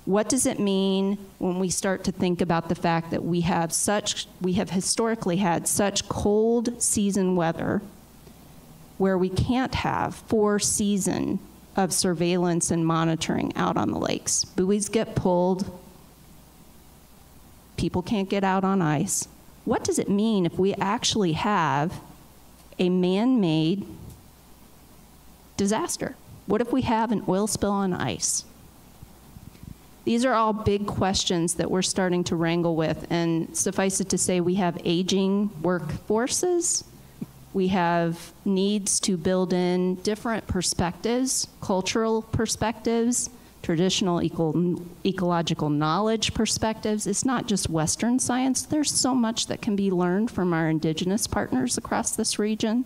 What does it mean when we start to think about the fact that we have such, we have historically had such cold season weather where we can't have four season of surveillance and monitoring out on the lakes. Buoys get pulled, people can't get out on ice. What does it mean if we actually have a man made disaster? What if we have an oil spill on ice? These are all big questions that we're starting to wrangle with, and suffice it to say, we have aging workforces we have needs to build in different perspectives, cultural perspectives, traditional eco ecological knowledge perspectives. It's not just Western science. There's so much that can be learned from our indigenous partners across this region.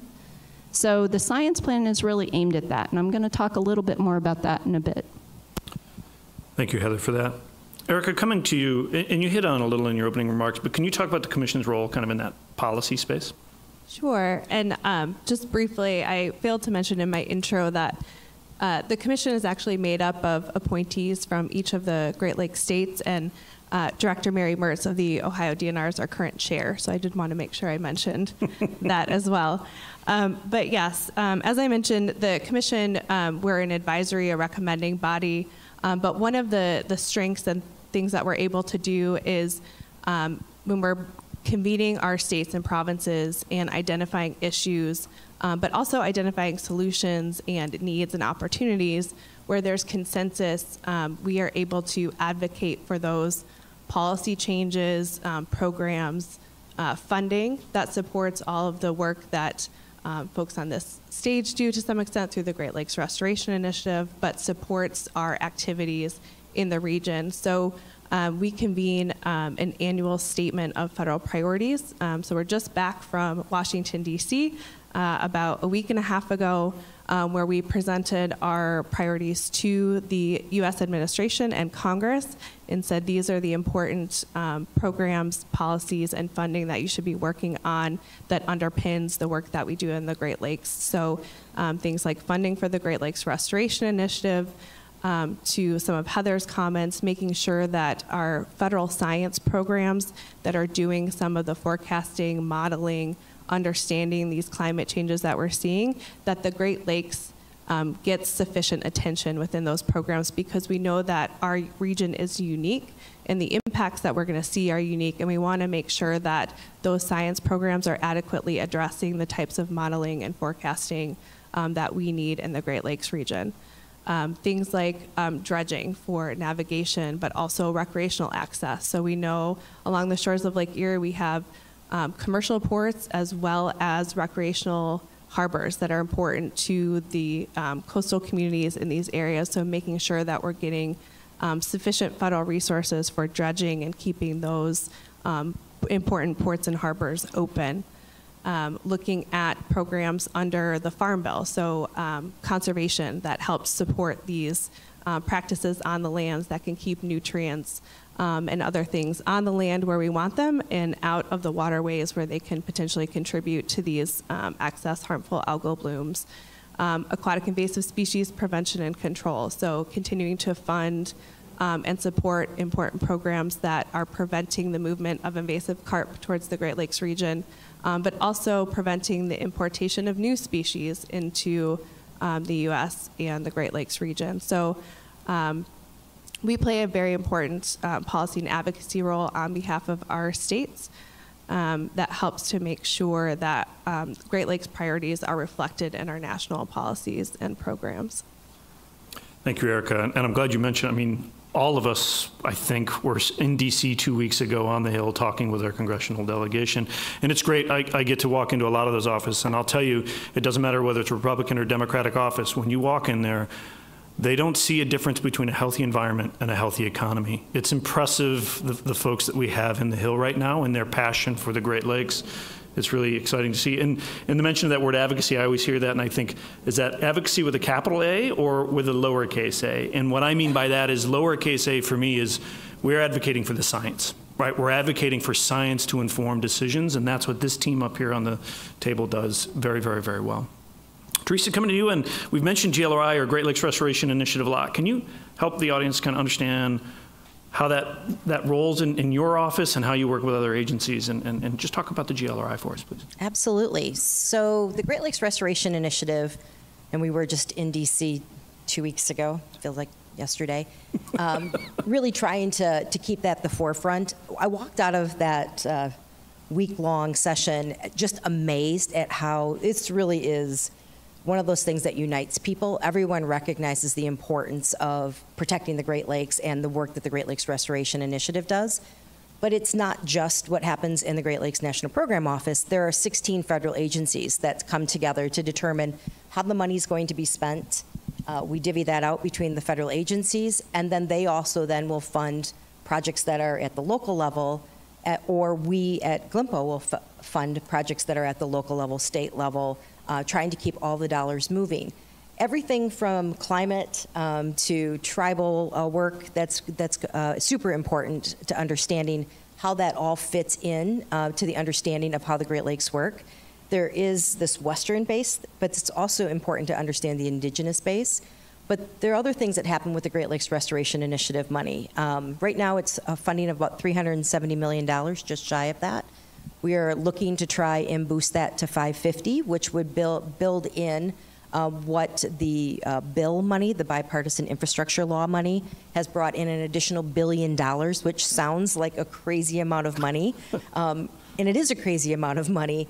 So the science plan is really aimed at that, and I'm going to talk a little bit more about that in a bit. Thank you, Heather, for that. Erika, coming to you, and you hit on a little in your opening remarks, but can you talk about the Commission's role kind of in that policy space? Sure. And um, just briefly, I failed to mention in my intro that uh, the commission is actually made up of appointees from each of the Great Lakes states, and uh, Director Mary Mertz of the Ohio DNR is our current chair. So I did want to make sure I mentioned that as well. Um, but yes, um, as I mentioned, the commission, um, we're an advisory, a recommending body. Um, but one of the, the strengths and things that we're able to do is um, when we're convening our states and provinces and identifying issues, um, but also identifying solutions and needs and opportunities where there's consensus, um, we are able to advocate for those policy changes, um, programs, uh, funding that supports all of the work that um, folks on this stage do to some extent through the Great Lakes Restoration Initiative, but supports our activities in the region. So um, we convene um, an annual statement of federal priorities. Um, so we're just back from Washington, D.C. Uh, about a week and a half ago, um, where we presented our priorities to the U.S. administration and Congress and said these are the important um, programs, policies, and funding that you should be working on that underpins the work that we do in the Great Lakes. So um, things like funding for the Great Lakes Restoration Initiative, um, to some of Heather's comments, making sure that our federal science programs that are doing some of the forecasting, modeling, understanding these climate changes that we're seeing, that the Great Lakes um, gets sufficient attention within those programs because we know that our region is unique and the impacts that we're going to see are unique and we want to make sure that those science programs are adequately addressing the types of modeling and forecasting um, that we need in the Great Lakes region. Um, things like um, dredging for navigation, but also recreational access. So we know along the shores of Lake Erie we have um, commercial ports as well as recreational harbors that are important to the um, coastal communities in these areas. So making sure that we're getting um, sufficient federal resources for dredging and keeping those um, important ports and harbors open. Um, looking at programs under the Farm Bill, so um, conservation that helps support these uh, practices on the lands that can keep nutrients um, and other things on the land where we want them and out of the waterways where they can potentially contribute to these um, excess harmful algal blooms. Um, aquatic invasive species prevention and control, so continuing to fund um, and support important programs that are preventing the movement of invasive carp towards the Great Lakes region, um, but also preventing the importation of new species into um, the U.S. and the Great Lakes region. So um, we play a very important uh, policy and advocacy role on behalf of our states um, that helps to make sure that um, Great Lakes priorities are reflected in our national policies and programs. Thank you, Erika. And I'm glad you mentioned, I mean, all of us, I think, were in DC two weeks ago on the Hill talking with our congressional delegation. And it's great. I, I, get to walk into a lot of those offices, and I'll tell you, it doesn't matter whether it's Republican or Democratic office. When you walk in there, they don't see a difference between a healthy environment and a healthy economy. It's impressive, the, the folks that we have in the Hill right now and their passion for the Great Lakes it's really exciting to see. And, and the mention of that word advocacy, I always hear that and I think, is that advocacy with a capital A or with a lowercase a? And what I mean by that is lowercase a for me is we're advocating for the science, right? We're advocating for science to inform decisions, and that's what this team up here on the table does very, very, very well. Teresa, coming to you, and we've mentioned GLRI or Great Lakes Restoration Initiative a lot. Can you help the audience kind of understand how that, that rolls in, in your office and how you work with other agencies, and, and, and just talk about the GLRI for us, please. Absolutely. So the Great Lakes Restoration Initiative, and we were just in DC two weeks ago, feels like yesterday, um, really trying to, to keep that at the forefront. I walked out of that uh, week long session just amazed at how this really is one of those things that unites people. Everyone recognizes the importance of protecting the Great Lakes and the work that the Great Lakes Restoration Initiative does. But it's not just what happens in the Great Lakes National Program Office. There are 16 federal agencies that come together to determine how the money is going to be spent. Uh, we divvy that out between the federal agencies, and then they also then will fund projects that are at the local level, at, or we at GLNPO will fund projects that are at the local level, state level, uh, trying to keep all the dollars moving. Everything from climate um, to tribal uh, work, that's, that's uh, super important to understanding how that all fits in uh, to the understanding of how the Great Lakes work. There is this Western base, but it's also important to understand the indigenous base. But there are other things that happen with the Great Lakes Restoration Initiative money. Um, right now, it's a funding of about $370 million, just shy of that. We are looking to try and boost that to 550, which would build, build in uh, what the uh, bill money, the bipartisan infrastructure law money, has brought in an additional billion dollars, which sounds like a crazy amount of money. Um, and it is a crazy amount of money.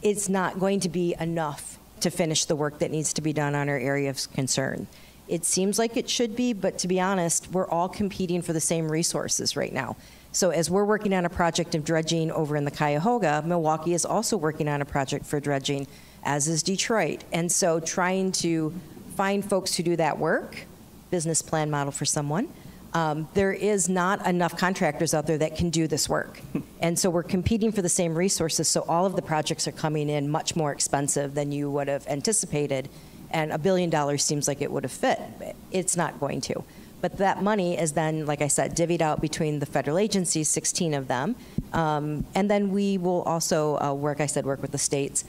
It's not going to be enough to finish the work that needs to be done on our area of concern. It seems like it should be, but to be honest, we're all competing for the same resources right now. So as we're working on a project of dredging over in the Cuyahoga, Milwaukee is also working on a project for dredging as is Detroit. And so trying to find folks who do that work, business plan model for someone, um, there is not enough contractors out there that can do this work. And so we're competing for the same resources, so all of the projects are coming in much more expensive than you would have anticipated. And a billion dollars seems like it would have fit. It's not going to. But that money is then, like I said, divvied out between the federal agencies, 16 of them. Um, and then we will also uh, work, I said, work with the states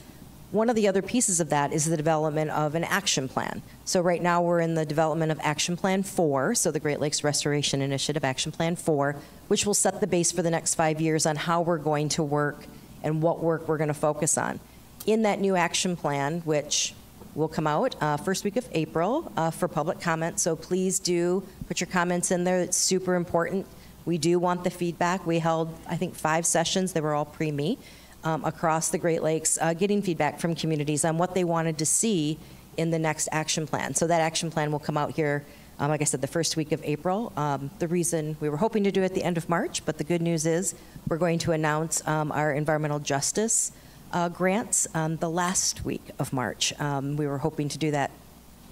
one of the other pieces of that is the development of an action plan. So right now we're in the development of Action Plan 4, so the Great Lakes Restoration Initiative Action Plan 4, which will set the base for the next five years on how we're going to work and what work we're going to focus on. In that new action plan, which will come out uh, first week of April uh, for public comment, so please do put your comments in there. It's super important. We do want the feedback. We held, I think, five sessions. They were all pre-me um, across the Great Lakes, uh, getting feedback from communities on what they wanted to see in the next action plan. So that action plan will come out here, um, like I said, the first week of April. Um, the reason we were hoping to do it at the end of March, but the good news is we're going to announce um, our environmental justice uh, grants um, the last week of March. Um, we were hoping to do that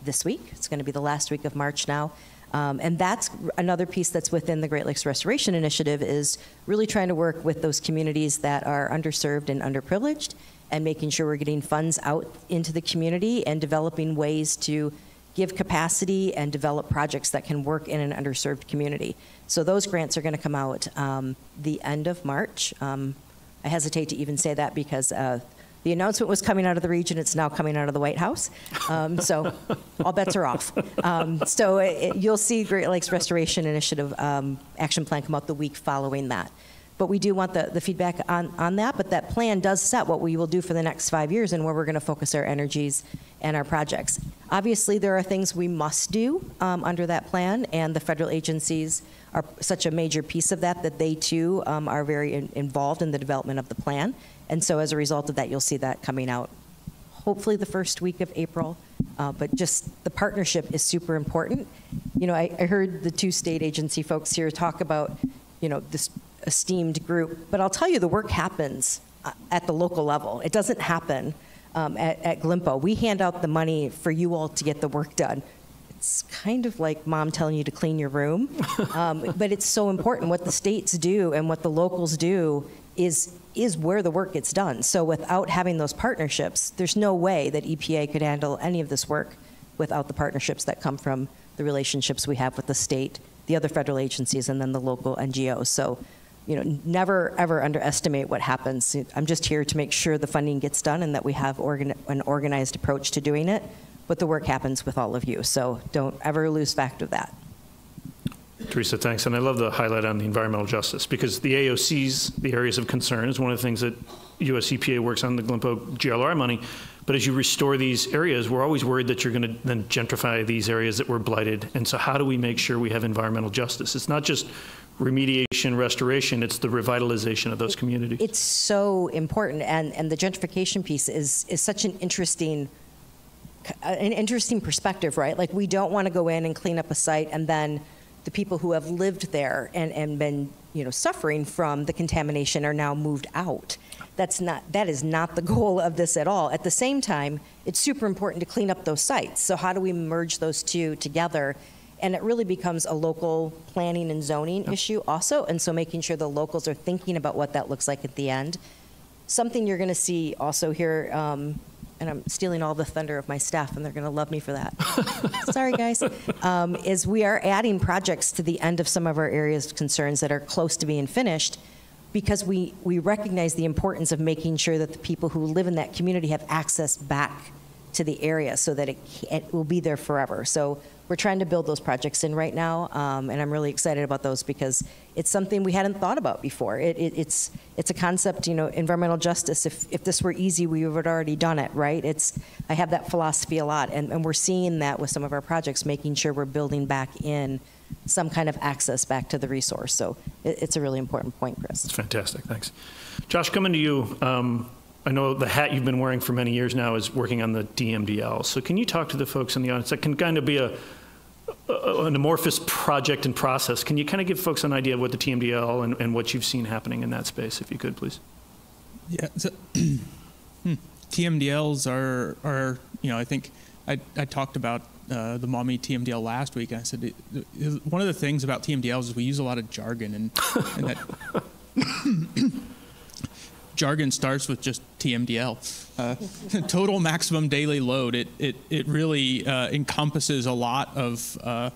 this week. It's going to be the last week of March now. Um, and that's another piece that's within the Great Lakes Restoration Initiative is really trying to work with those communities that are underserved and underprivileged and making sure we're getting funds out into the community and developing ways to give capacity and develop projects that can work in an underserved community. So those grants are going to come out um, the end of March. Um, I hesitate to even say that because uh, the announcement was coming out of the region. It's now coming out of the White House. Um, so all bets are off. Um, so it, you'll see Great Lakes Restoration Initiative um, action plan come out the week following that. But we do want the, the feedback on, on that. But that plan does set what we will do for the next five years and where we're going to focus our energies and our projects. Obviously, there are things we must do um, under that plan, and the federal agencies are such a major piece of that that they too um, are very in, involved in the development of the plan. And so as a result of that, you'll see that coming out hopefully the first week of April. Uh, but just the partnership is super important. You know, I, I, heard the two state agency folks here talk about, you know, this esteemed group, but I'll tell you the work happens uh, at the local level. It doesn't happen um, at, at GLNPO. We hand out the money for you all to get the work done. It's kind of like mom telling you to clean your room, um, but it's so important. What the states do and what the locals do is is where the work gets done. So without having those partnerships, there's no way that EPA could handle any of this work without the partnerships that come from the relationships we have with the state, the other federal agencies, and then the local NGOs. So, you know, never ever underestimate what happens. I'm just here to make sure the funding gets done and that we have organ an organized approach to doing it. But the work happens with all of you. So don't ever lose fact of that. Teresa, thanks. And I love the highlight on the environmental justice because the AOCs, the areas of concern, is one of the things that US EPA works on the GLNPO GLR money. But as you restore these areas, we're always worried that you're going to then gentrify these areas that were blighted. And so, how do we make sure we have environmental justice? It's not just remediation, restoration, it's the revitalization of those communities. It's so important. And, and the gentrification piece is, is such an interesting an interesting perspective, right? Like we don't want to go in and clean up a site and then the people who have lived there and, and been you know suffering from the contamination are now moved out. That's not that is not the goal of this at all. At the same time, it's super important to clean up those sites. So how do we merge those two together? And it really becomes a local planning and zoning issue also. And so making sure the locals are thinking about what that looks like at the end. Something you're going to see also here um, and I'm stealing all the thunder of my staff, and they're going to love me for that. Sorry, guys. Um, is we are adding projects to the end of some of our areas of concerns that are close to being finished because we, we recognize the importance of making sure that the people who live in that community have access back to the area so that it, it will be there forever. So we're trying to build those projects in right now, um, and I'm really excited about those because it's something we hadn't thought about before. It, it, it's it's a concept, you know, environmental justice. If if this were easy, we would have already done it, right? It's I have that philosophy a lot, and, and we're seeing that with some of our projects, making sure we're building back in some kind of access back to the resource. So it, it's a really important point, Chris. It's fantastic. Thanks, Josh. Coming to you. Um, I know the hat you've been wearing for many years now is working on the TMDL. So can you talk to the folks in the audience that can kind of be a, a an amorphous project and process. Can you kind of give folks an idea of what the TMDL and, and what you've seen happening in that space, if you could, please? Yeah. So, hmm. TMDLs are are you know I think I I talked about uh, the Maumee TMDL last week and I said it, it, one of the things about TMDLs is we use a lot of jargon and, and that jargon starts with just TMDL, uh, total maximum daily load. It it it really uh, encompasses a lot of uh,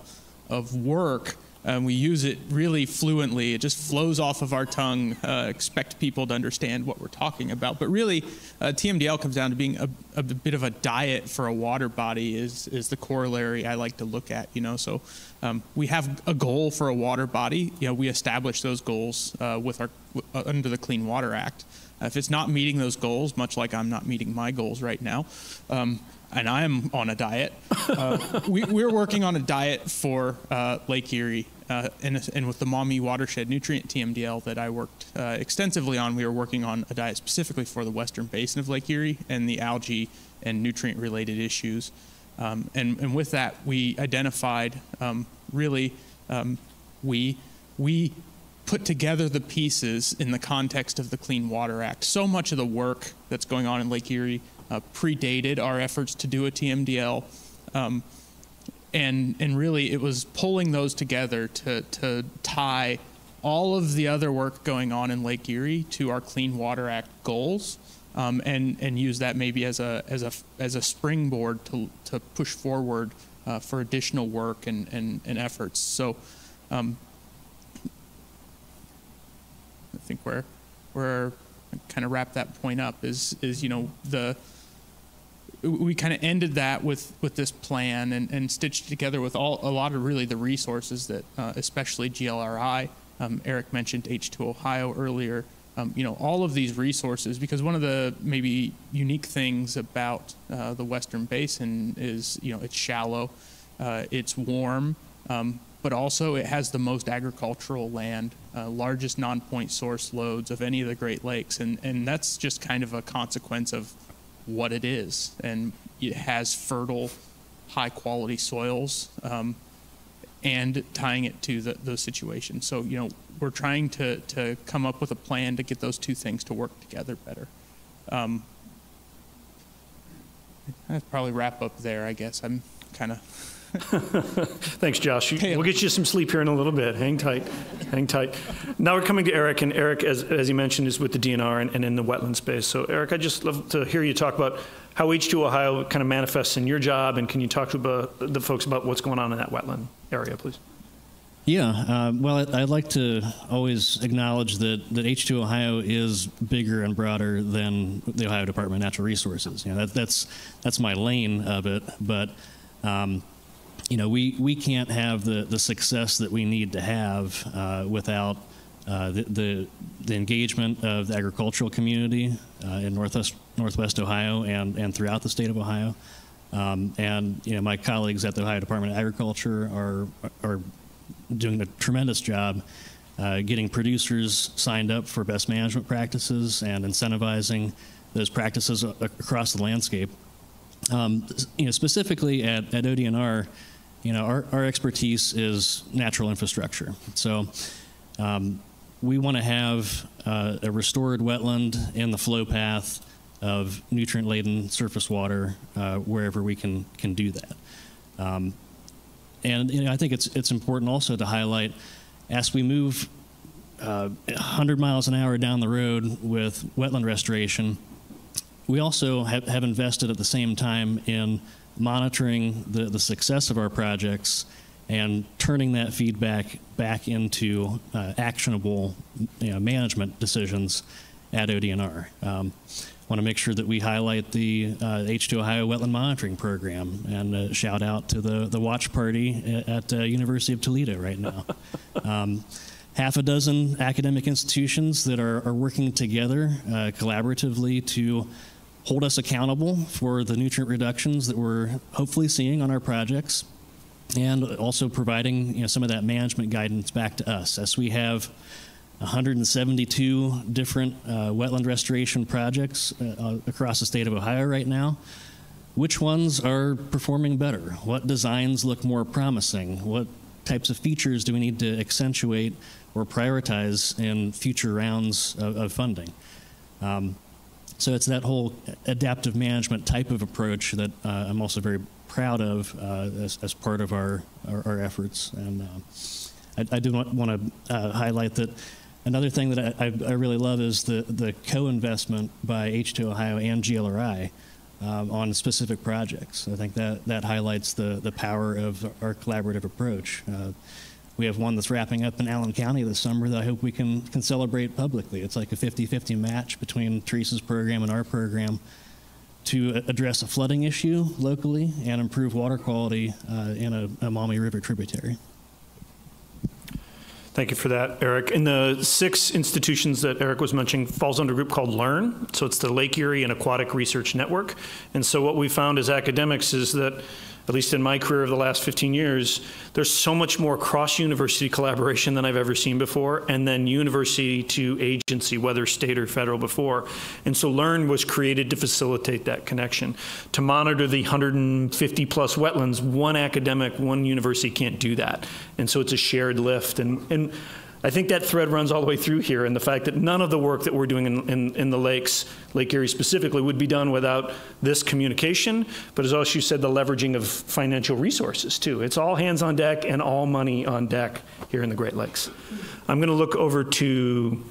of work and we use it really fluently. It just flows off of our tongue. Uh, expect people to understand what we're talking about. But really, uh, TMDL comes down to being a, a, bit of a diet for a water body. Is is the corollary I like to look at. You know, so um, we have a goal for a water body. You know, we establish those goals uh, with our uh, under the Clean Water Act. If it's not meeting those goals, much like I'm not meeting my goals right now. Um, and I'm on a diet. Uh, we, are working on a diet for uh, Lake Erie, uh, and, and, with the Maumee Watershed Nutrient TMDL that I worked uh, extensively on, we were working on a diet specifically for the western basin of Lake Erie and the algae and nutrient related issues. Um, and, and, with that, we identified um, really, um, we, we put together the pieces in the context of the Clean Water Act. So much of the work that's going on in Lake Erie uh, predated our efforts to do a TMDL. Um, and, and really, it was pulling those together to, to tie all of the other work going on in Lake Erie to our Clean Water Act goals. Um, and, and use that maybe as a, as a, as a springboard to, to push forward uh, for additional work and, and, and efforts. So um, I think where, where kind of wrap that point up is, is you know, the, we kind of ended that with with this plan and, and stitched together with all a lot of really the resources that uh, especially GLRI um, Eric mentioned H2Ohio earlier. Um, you know all of these resources because one of the maybe unique things about uh, the Western Basin is you know it's shallow uh, it's warm um, but also it has the most agricultural land uh, largest non-point source loads of any of the Great Lakes and and that's just kind of a consequence of what it is, and it has fertile, high quality soils, um, and tying it to the, those situations. So you know we're trying to to come up with a plan to get those two things to work together better. Um, I'd probably wrap up there. I guess I'm kind of. Thanks, Josh. We'll get you some sleep here in a little bit. Hang tight. Hang tight. Now we're coming to Eric, and Eric, as, as he mentioned, is with the DNR and, and in the wetland space. So, Eric, I'd just love to hear you talk about how H2Ohio kind of manifests in your job, and can you talk to about the folks about what's going on in that wetland area, please? Yeah, uh, well, I'd like to always acknowledge that, that H2Ohio is bigger and broader than the Ohio Department of Natural Resources. You know, that, that's that's my lane of it, but um, you know, we, we can't have the, the success that we need to have uh, without uh, the, the, the, engagement of the agricultural community uh, in Northwest, Northwest Ohio and, and throughout the state of Ohio. Um, and, you know, my colleagues at the Ohio Department of Agriculture are, are doing a tremendous job uh, getting producers signed up for best management practices and incentivizing those practices across the landscape. Um, you know, specifically at, at ODNR, you know, our, our expertise is natural infrastructure. So um, we want to have uh, a restored wetland in the flow path of nutrient-laden surface water uh, wherever we can can do that. Um, and you know, I think it's it's important also to highlight as we move uh, 100 miles an hour down the road with wetland restoration, we also have, have invested at the same time in monitoring the, the success of our projects and turning that feedback back into uh, actionable you know, management decisions at ODNR. Um, want to make sure that we highlight the uh, H2Ohio Wetland Monitoring Program and uh, shout out to the, the watch party at, at uh, University of Toledo right now. Um, half a dozen academic institutions that are, are working together uh, collaboratively to hold us accountable for the nutrient reductions that we're hopefully seeing on our projects, and also providing you know, some of that management guidance back to us as we have 172 different uh, wetland restoration projects uh, across the state of Ohio right now. Which ones are performing better? What designs look more promising? What types of features do we need to accentuate or prioritize in future rounds of, of funding? Um, So it's that whole adaptive management type of approach that uh, I'm also very proud of uh, as, as part of our, our, our efforts. And uh, I, I do want, want to uh, highlight that another thing that I, I, really love is the, the co-investment by H2Ohio and GLRI um, on specific projects. I think that, that highlights the, the power of our collaborative approach. Uh, we have one that's wrapping up in Allen County this summer that I hope we can, can celebrate publicly. It's like a 50 50 match between Teresa's program and our program to address a flooding issue locally and improve water quality uh, in a, a Maumee River tributary. Thank you for that, Eric. And the six institutions that Eric was mentioning falls under a group called LEARN. So it's the Lake Erie and Aquatic Research Network. And so what we found as academics is that at least in my career of the last 15 years, there's so much more cross-university collaboration than I've ever seen before, and then university to agency, whether state or federal before. And so LEARN was created to facilitate that connection. To monitor the 150 plus wetlands, one academic, one university can't do that. And so it's a shared lift. And, and I think that thread runs all the way through here, and the fact that none of the work that we're doing in, in, in, the lakes, Lake Erie specifically, would be done without this communication, but as also you said, the leveraging of financial resources too. It's all hands on deck and all money on deck here in the Great Lakes. I'm going to look over to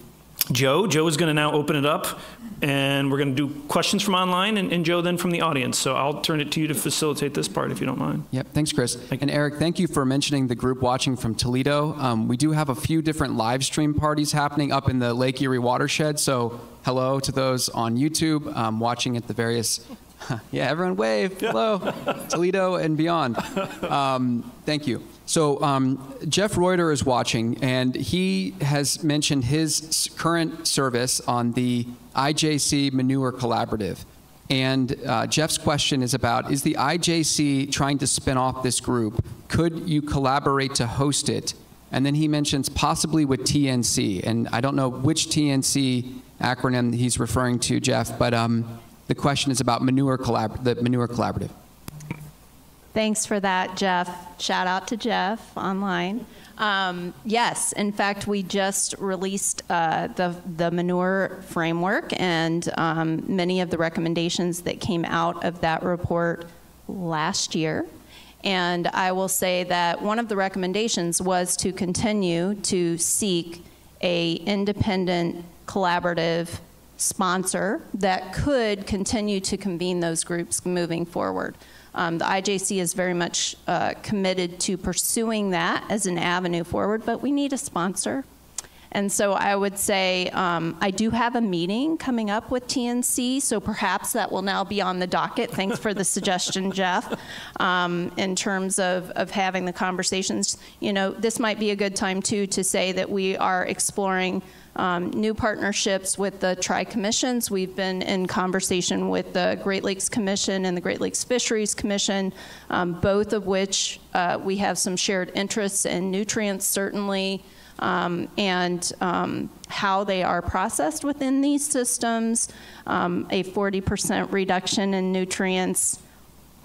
Joe. Joe is going to now open it up, and we're going to do questions from online, and, and, Joe then from the audience. So I'll turn it to you to facilitate this part, if you don't mind. Yep. Thanks, Chris. Thank and Eric, thank you for mentioning the group watching from Toledo. Um, we do have a few different live stream parties happening up in the Lake Erie watershed. So hello to those on YouTube um, watching at the various yeah, everyone wave. Hello, Toledo and beyond. Um, thank you. So um, Jeff Reutter is watching, and he has mentioned his current service on the IJC Manure Collaborative. And uh, Jeff's question is about, is the IJC trying to spin off this group? Could you collaborate to host it? And then he mentions possibly with TNC. And I don't know which TNC acronym he's referring to, Jeff, but um, the question is about manure collab- the Manure Collaborative. Thanks for that, Jeff. Shout out to Jeff online. Um, yes, in fact, we just released uh, the, the manure framework and um, many of the recommendations that came out of that report last year. And I will say that one of the recommendations was to continue to seek a independent collaborative sponsor that could continue to convene those groups moving forward. Um, the IJC is very much uh, committed to pursuing that as an avenue forward, but we need a sponsor. And so I would say um, I do have a meeting coming up with TNC, so perhaps that will now be on the docket. Thanks for the suggestion, Jeff. Um, in terms of, of having the conversations, you know, this might be a good time too to say that we are exploring um, new partnerships with the tri-commissions. We've been in conversation with the Great Lakes Commission and the Great Lakes Fisheries Commission, um, both of which uh, we have some shared interests in nutrients, certainly, um, and um, how they are processed within these systems, um, a 40% reduction in nutrients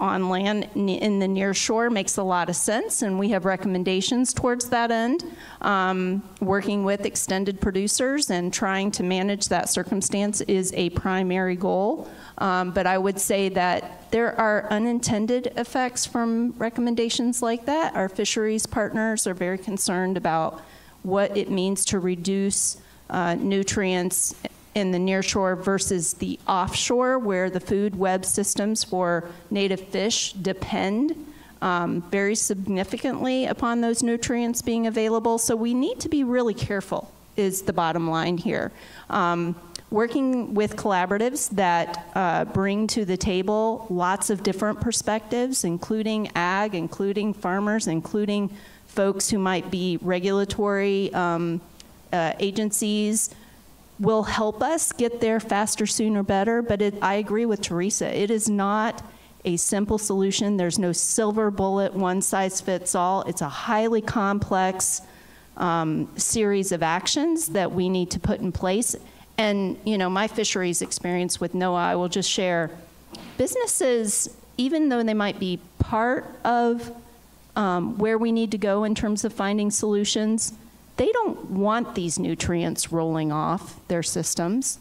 on land in the near shore makes a lot of sense, and we have recommendations towards that end. Um, working with extended producers and trying to manage that circumstance is a primary goal. Um, but I would say that there are unintended effects from recommendations like that. Our fisheries partners are very concerned about what it means to reduce uh, nutrients in the nearshore versus the offshore, where the food web systems for native fish depend um, very significantly upon those nutrients being available. So we need to be really careful, is the bottom line here. Um, working with collaboratives that uh, bring to the table lots of different perspectives, including ag, including farmers, including folks who might be regulatory um, uh, agencies, will help us get there faster, sooner, better. But it, I agree with Teresa. It is not a simple solution. There's no silver bullet, one size fits all. It's a highly complex um, series of actions that we need to put in place. And, you know, my fisheries experience with NOAA, I will just share businesses, even though they might be part of um, where we need to go in terms of finding solutions, they don't want these nutrients rolling off their systems.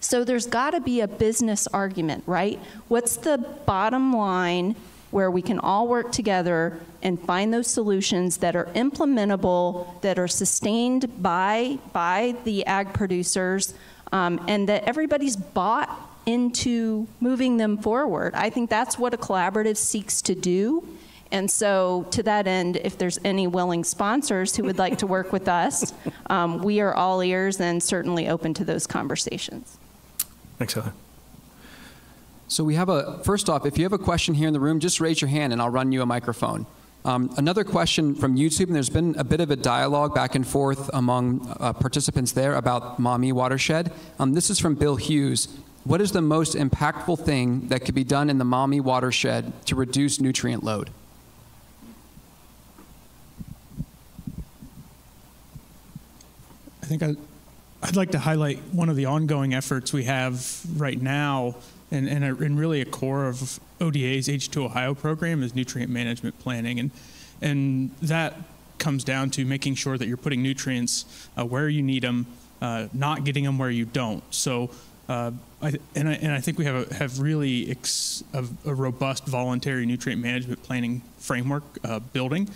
So there's got to be a business argument, right? What's the bottom line where we can all work together and find those solutions that are implementable, that are sustained by, by the ag producers, um, and that everybody's bought into moving them forward? I think that's what a collaborative seeks to do. And so, to that end, if there's any willing sponsors who would like to work with us, um, we are all ears and certainly open to those conversations. Thanks, Heather. So we have a, first off, if you have a question here in the room, just raise your hand and I'll run you a microphone. Um, another question from YouTube, and there's been a bit of a dialogue back and forth among uh, participants there about Maumee watershed. Um, this is from Bill Hughes. What is the most impactful thing that could be done in the Maumee watershed to reduce nutrient load? Think I, I'd like to highlight one of the ongoing efforts we have right now, and, and, a, and really a core of ODA's H2Ohio program is nutrient management planning. And, and that comes down to making sure that you're putting nutrients uh, where you need them, uh, not getting them where you don't. So, uh, I, and, I, and I think we have, a, have really ex, a, a robust voluntary nutrient management planning framework uh, building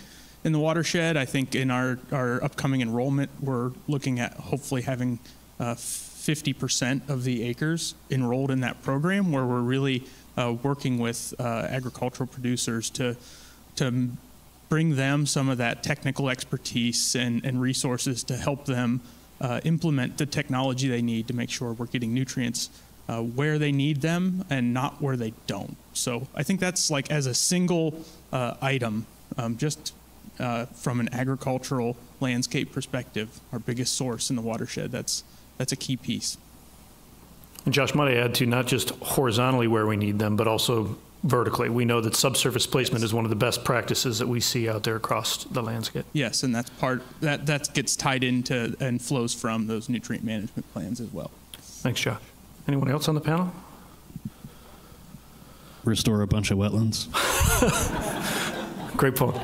in the watershed. I think in our, our upcoming enrollment, we're looking at hopefully having uh, 50% of the acres enrolled in that program, where we're really uh, working with uh, agricultural producers to to bring them some of that technical expertise and, and resources to help them uh, implement the technology they need to make sure we're getting nutrients uh, where they need them and not where they don't. So I think that's like as a single uh, item, um, just uh, from an agricultural landscape perspective, our biggest source in the watershed. That's that's a key piece. And Josh, might I add to not just horizontally where we need them, but also vertically. We know that subsurface placement is one of the best practices that we see out there across the landscape. Yes, and that's part that that gets tied into and flows from those nutrient management plans as well. Thanks, Josh. Anyone else on the panel? Restore a bunch of wetlands. Great point.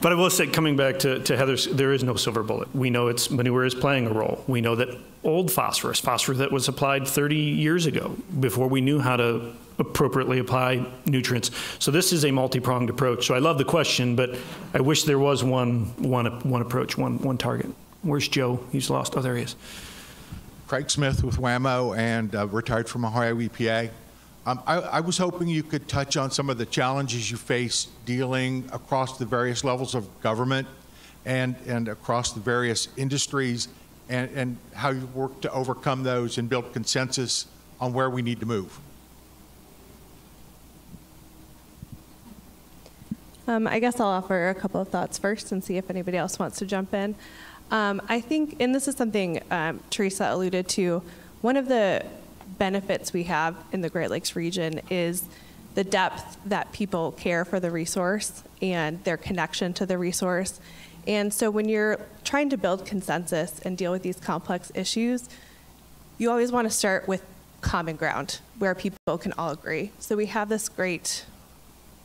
But I will say, coming back to, to Heather's, there is no silver bullet. We know it's manure is playing a role. We know that old phosphorus, phosphorus that was applied 30 years ago, before we knew how to appropriately apply nutrients. So this is a multi-pronged approach. So I love the question, but I wish there was one, one, one approach, one, one target. Where's Joe? He's lost. Oh, there he is. Craig Smith with WAMO and uh, retired from Ohio EPA. Um, I, I, was hoping you could touch on some of the challenges you face dealing across the various levels of government and, and across the various industries and, and how you work to overcome those and build consensus on where we need to move. Um, I guess I'll offer a couple of thoughts first and see if anybody else wants to jump in. Um, I think, and this is something um, Teresa alluded to, one of the benefits we have in the Great Lakes region is the depth that people care for the resource and their connection to the resource. And so when you're trying to build consensus and deal with these complex issues, you always want to start with common ground where people can all agree. So we have this great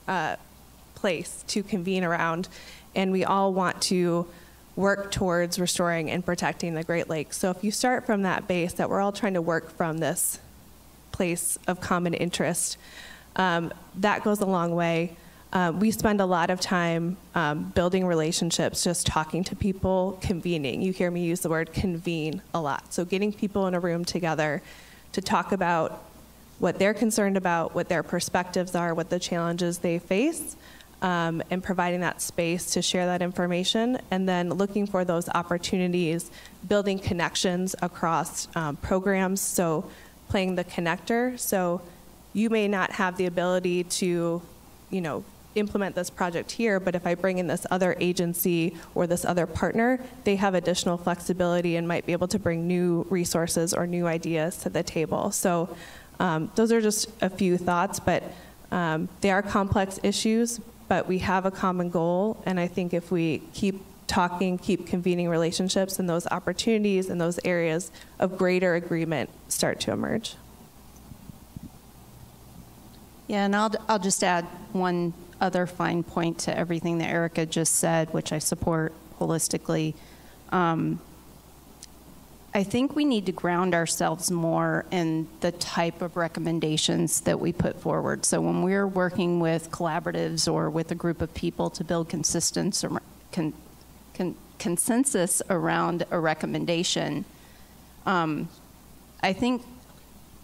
uh, place to convene around, and we all want to work towards restoring and protecting the Great Lakes. So if you start from that base that we're all trying to work from this place of common interest, um, that goes a long way. Uh, we spend a lot of time um, building relationships, just talking to people, convening. You hear me use the word convene a lot. So getting people in a room together to talk about what they're concerned about, what their perspectives are, what the challenges they face, um, and providing that space to share that information, and then looking for those opportunities, building connections across um, programs. So, playing the connector. So, you may not have the ability to, you know, implement this project here, but if I bring in this other agency or this other partner, they have additional flexibility and might be able to bring new resources or new ideas to the table. So, um, those are just a few thoughts, but um, they are complex issues, but we have a common goal. And I think if we keep talking, keep convening relationships, and those opportunities and those areas of greater agreement start to emerge. Yeah, and I'll, I'll just add one other fine point to everything that Erika just said, which I support holistically. Um, I think we need to ground ourselves more in the type of recommendations that we put forward. So when we're working with collaboratives or with a group of people to build consistence, or con, consensus around a recommendation, um, I think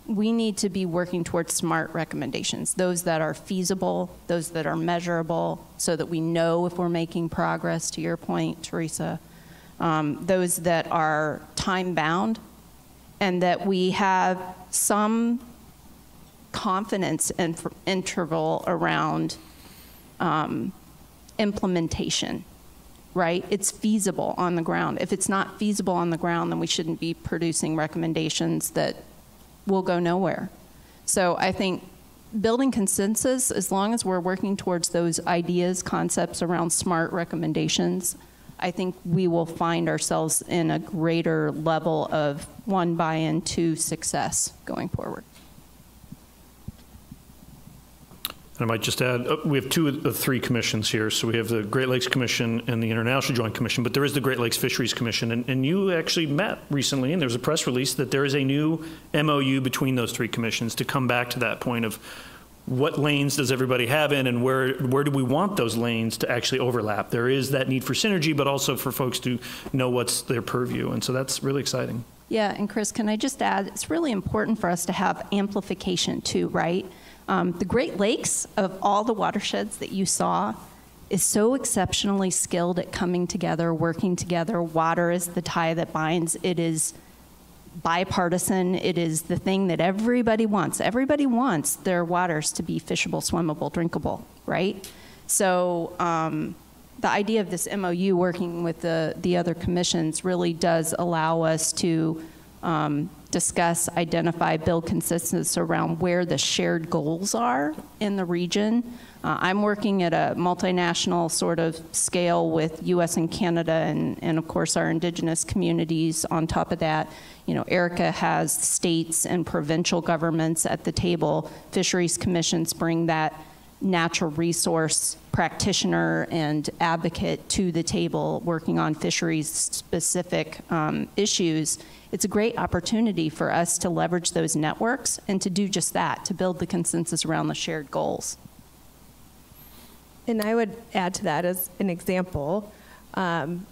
we need to be working towards smart recommendations, those that are feasible, those that are measurable, so that we know if we're making progress, to your point, Teresa, um, those that are time bound, and that we have some confidence in, interval around um, implementation, right? It's feasible on the ground. If it's not feasible on the ground, then we shouldn't be producing recommendations that will go nowhere. So I think building consensus, as long as we're working towards those ideas, concepts around smart recommendations, I think we will find ourselves in a greater level of one buy-in, two success going forward. And I might just add, uh, we have two of the three commissions here. So we have the Great Lakes Commission and the International Joint Commission, but there is the Great Lakes Fisheries Commission. And, and you actually met recently, and there's a press release that there is a new MOU between those three commissions to come back to that point of what lanes does everybody have in and where, where do we want those lanes to actually overlap? There is that need for synergy, but also for folks to know what's their purview. And so that's really exciting. Yeah, and Chris, can I just add, it's really important for us to have amplification too, right? Um, the Great Lakes, of all the watersheds that you saw, is so exceptionally skilled at coming together, working together. Water is the tie that binds. It is bipartisan. It is the thing that everybody wants. Everybody wants their waters to be fishable, swimmable, drinkable, right? So um, the idea of this MOU working with the, the other commissions really does allow us to um, discuss, identify, build consensus around where the shared goals are in the region. Uh, I'm working at a multinational sort of scale with US and Canada and, and of course our indigenous communities on top of that. You know, Erika has states and provincial governments at the table. Fisheries commissions bring that natural resource practitioner and advocate to the table working on fisheries specific um, issues it's a great opportunity for us to leverage those networks and to do just that, to build the consensus around the shared goals. And I would add to that as an example. Um,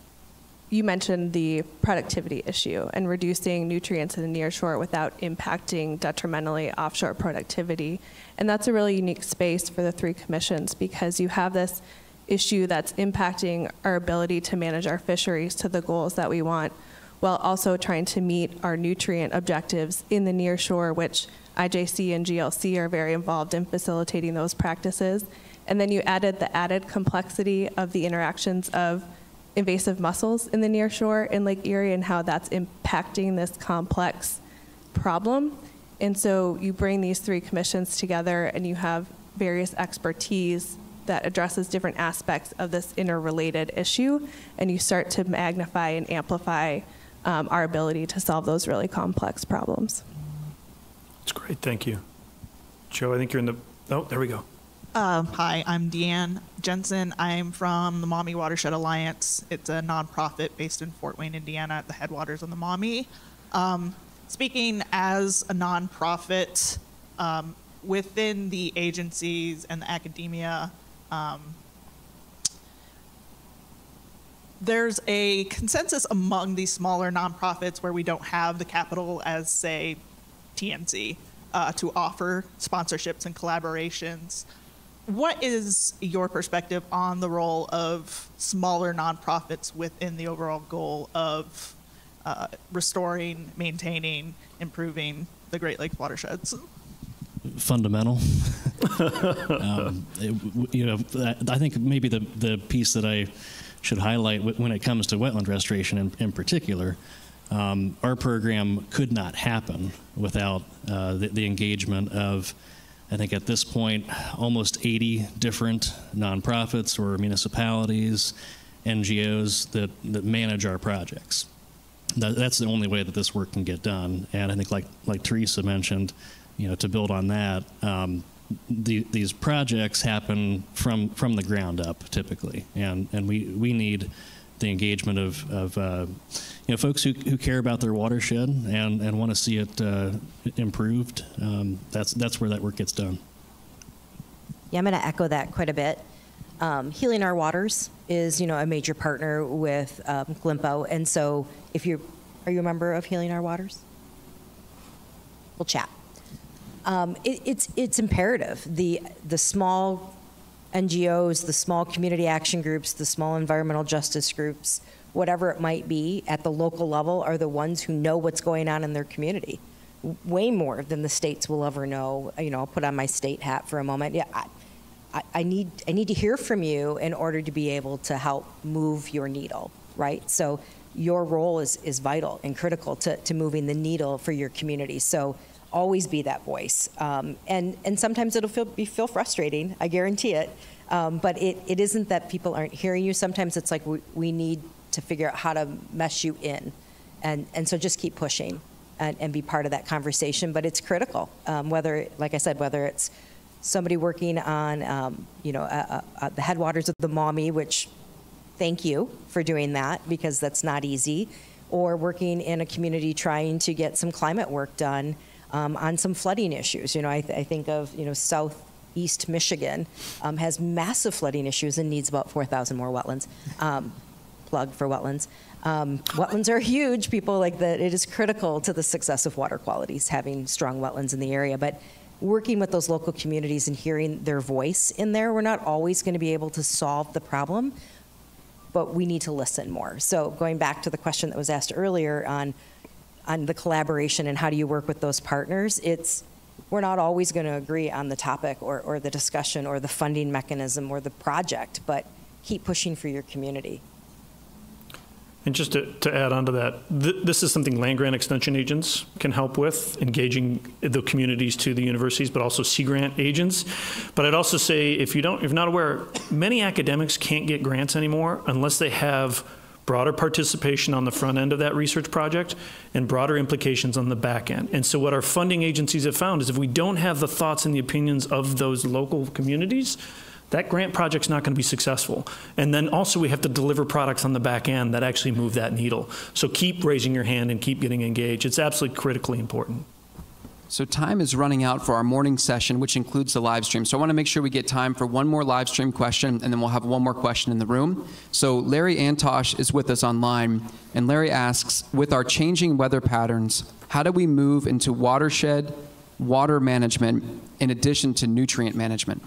you mentioned the productivity issue and reducing nutrients in the nearshore without impacting detrimentally offshore productivity. And that's a really unique space for the three commissions because you have this issue that's impacting our ability to manage our fisheries to the goals that we want while also trying to meet our nutrient objectives in the near shore, which IJC and GLC are very involved in facilitating those practices. And then you added the added complexity of the interactions of invasive mussels in the near shore in Lake Erie and how that's impacting this complex problem. And so you bring these three commissions together and you have various expertise that addresses different aspects of this interrelated issue, and you start to magnify and amplify um, our ability to solve those really complex problems. That's great. Thank you. Joe, I think you're in the. Oh, there we go. Uh, hi, I'm Deanne Jensen. I'm from the Maumee Watershed Alliance. It's a nonprofit based in Fort Wayne, Indiana, at the headwaters of the Maumee. Um, speaking as a nonprofit um, within the agencies and the academia, um, there's a consensus among these smaller nonprofits where we don't have the capital as, say, TNC uh, to offer sponsorships and collaborations. What is your perspective on the role of smaller nonprofits within the overall goal of uh, restoring, maintaining, improving the Great Lakes watersheds? Fundamental. um, it, you know, I think maybe the the piece that I should highlight when it comes to wetland restoration in, in particular. Um, our program could not happen without uh, the, the, engagement of, I think at this point, almost 80 different nonprofits or municipalities, NGOs that, that manage our projects. That, that's the only way that this work can get done. And I think, like, like Teresa mentioned, you know, to build on that, um, the, these projects happen from from the ground up typically, and and we we need the engagement of, of uh, you know, folks who, who care about their watershed and, and want to see it uh, improved. Um, that's, that's where that work gets done. Yeah, I'm going to echo that quite a bit. Um, Healing Our Waters is, you know, a major partner with um, GLNPO, and so if you are you a member of Healing Our Waters? We'll chat. Um, it, it's it's imperative. The the small NGOs, the small community action groups, the small environmental justice groups, whatever it might be at the local level, are the ones who know what's going on in their community. Way more than the states will ever know. You know, I'll put on my state hat for a moment. Yeah, I, I, need I need to hear from you in order to be able to help move your needle, right? So your role is is vital and critical to, to moving the needle for your community. So always be that voice. Um, and, and sometimes it'll feel, be, feel frustrating, I guarantee it. Um, but it, it isn't that people aren't hearing you. Sometimes it's like we, we need to figure out how to mesh you in. And, and so just keep pushing and, and be part of that conversation. But it's critical, um, whether, like I said, whether it's somebody working on, um, you know, the headwaters of the Maumee, which thank you for doing that because that's not easy, or working in a community trying to get some climate work done um, on some flooding issues. You know, I, th- I think of, you know, southeast Michigan um, has massive flooding issues and needs about 4,000 more wetlands. Um, plug for wetlands. Um, wetlands are huge. People like that. It is critical to the success of water qualities having strong wetlands in the area. But working with those local communities and hearing their voice in there, we're not always going to be able to solve the problem, but we need to listen more. So going back to the question that was asked earlier on on the collaboration and how do you work with those partners, it's we're not always going to agree on the topic or, or the discussion or the funding mechanism or the project, but keep pushing for your community. And just to, to add on to that, th- this is something land grant extension agents can help with, engaging the communities to the universities, but also Sea Grant agents. But I'd also say, if you don't, if you're not aware, many academics can't get grants anymore unless they have broader participation on the front end of that research project and broader implications on the back end. And so what our funding agencies have found is if we don't have the thoughts and the opinions of those local communities, that grant project's not going to be successful. And then also we have to deliver products on the back end that actually move that needle. So keep raising your hand and keep getting engaged. It's absolutely critically important. So time is running out for our morning session, which includes the live stream. So I want to make sure we get time for one more live stream question, and then we'll have one more question in the room. So Larry Antosh is with us online, and Larry asks, with our changing weather patterns, how do we move into watershed, water management, in addition to nutrient management?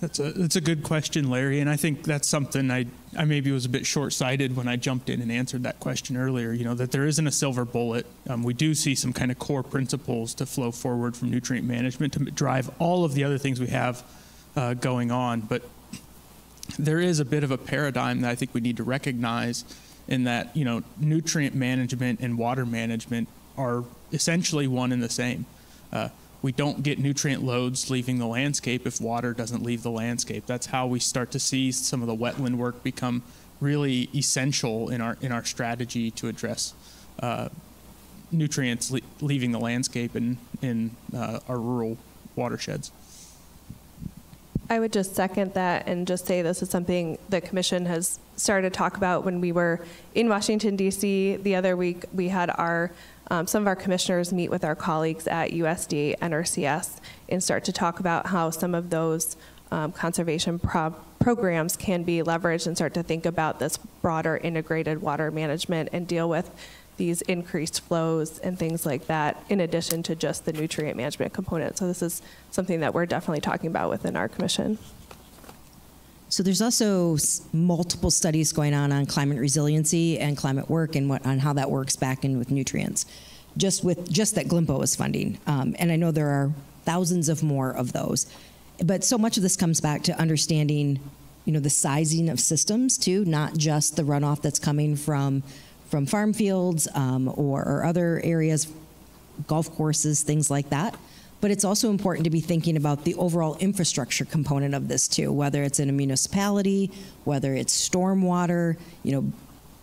That's a that's a good question, Larry, and I think that's something I I maybe was a bit short-sighted when I jumped in and answered that question earlier. You know that there isn't a silver bullet. Um, we do see some kind of core principles to flow forward from nutrient management to drive all of the other things we have uh, going on, but there is a bit of a paradigm that I think we need to recognize in that you know nutrient management and water management are essentially one and the same. Uh, we don't get nutrient loads leaving the landscape if water doesn't leave the landscape. That's how we start to see some of the wetland work become really essential in our in our strategy to address uh, nutrients le- leaving the landscape in in uh, our rural watersheds. I would just second that and just say this is something the commission has started to talk about when we were in Washington D.C. the other week. We had our um, some of our commissioners meet with our colleagues at USD NRCS and start to talk about how some of those um, conservation pro- programs can be leveraged and start to think about this broader integrated water management and deal with these increased flows and things like that, in addition to just the nutrient management component. So, this is something that we're definitely talking about within our commission. So there's also multiple studies going on on climate resiliency and climate work and what, on how that works back in with nutrients. Just with just that GLNPO is funding, um, and I know there are thousands of more of those. But so much of this comes back to understanding, you know, the sizing of systems too, not just the runoff that's coming from from farm fields um, or, or other areas, golf courses, things like that but it's also important to be thinking about the overall infrastructure component of this too, whether it's in a municipality, whether it's stormwater, you know,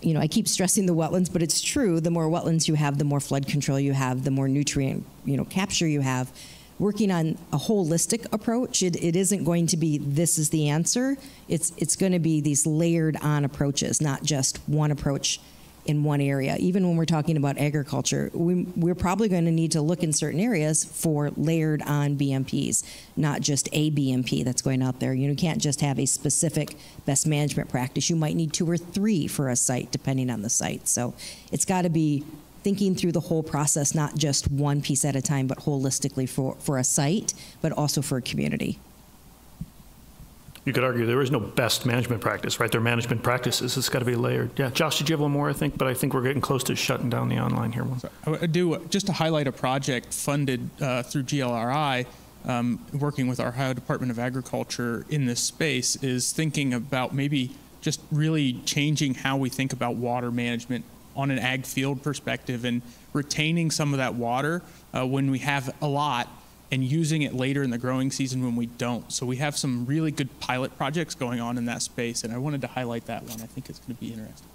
you know, I keep stressing the wetlands, but it's true. The more wetlands you have, the more flood control you have, the more nutrient, you know, capture you have. working on a holistic approach. It, it isn't going to be this is the answer. It's it's going to be these layered on approaches, not just one approach in one area. Even when we're talking about agriculture, we, we're probably going to need to look in certain areas for layered on BMPs, not just a BMP that's going out there. You, know, you can't just have a specific best management practice. You might need two or three for a site, depending on the site. So it's got to be thinking through the whole process, not just one piece at a time, but holistically for, for a site, but also for a community. You could argue there is no best management practice, right? They're management practices. It's got to be layered. Yeah, Josh, did you have one more, I think? But I think we're getting close to shutting down the online here one. I do, just to highlight a project funded uh, through GLRI, um, working with our Ohio Department of Agriculture in this space, is thinking about maybe just really changing how we think about water management on an ag field perspective and retaining some of that water uh, when we have a lot and using it later in the growing season when we don't. So we have some really good pilot projects going on in that space, and I wanted to highlight that one. I think it's going to be interesting.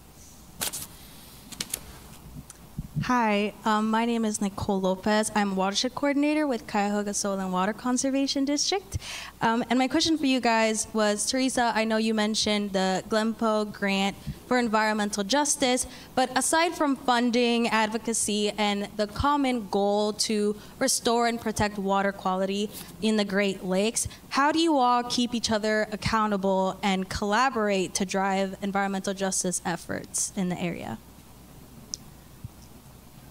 Hi, um, my name is Nicole Lopez. I'm watershed coordinator with Cuyahoga Soil and Water Conservation District. Um, and my question for you guys was, Teresa, I know you mentioned the GLNPO grant for environmental justice, but aside from funding, advocacy, and the common goal to restore and protect water quality in the Great Lakes, how do you all keep each other accountable and collaborate to drive environmental justice efforts in the area?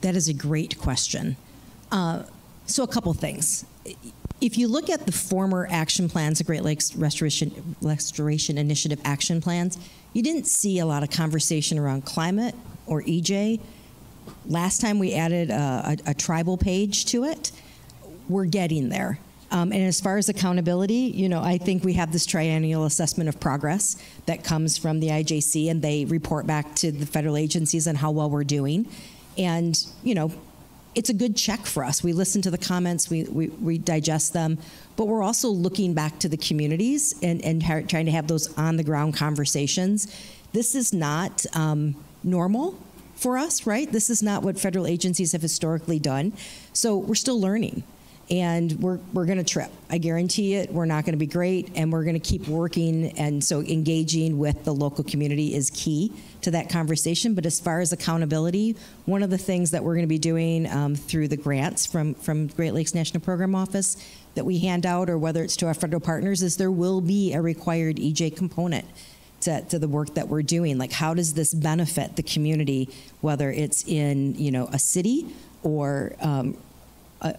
That is a great question. Uh, so, a couple things. If you look at the former action plans, the Great Lakes Restoration, Restoration Initiative action plans, you didn't see a lot of conversation around climate or EJ. Last time we added a, a, a tribal page to it. We're getting there. Um, and as far as accountability, you know, I think we have this triennial assessment of progress that comes from the IJC, and they report back to the federal agencies on how well we're doing. And, you know, it's a good check for us. We listen to the comments, we, we, we digest them, but we're also looking back to the communities and, and trying to have those on the ground conversations. This is not um, normal for us, right? This is not what federal agencies have historically done. So we're still learning and we're, we're going to trip. I guarantee it. We're not going to be great, and we're going to keep working. And so, engaging with the local community is key to that conversation. But as far as accountability, one of the things that we're going to be doing um, through the grants from, from Great Lakes National Program Office that we hand out, or whether it's to our federal partners, is there will be a required EJ component. To, to, the work that we're doing like how does this benefit the community whether it's in you know a city or um, a,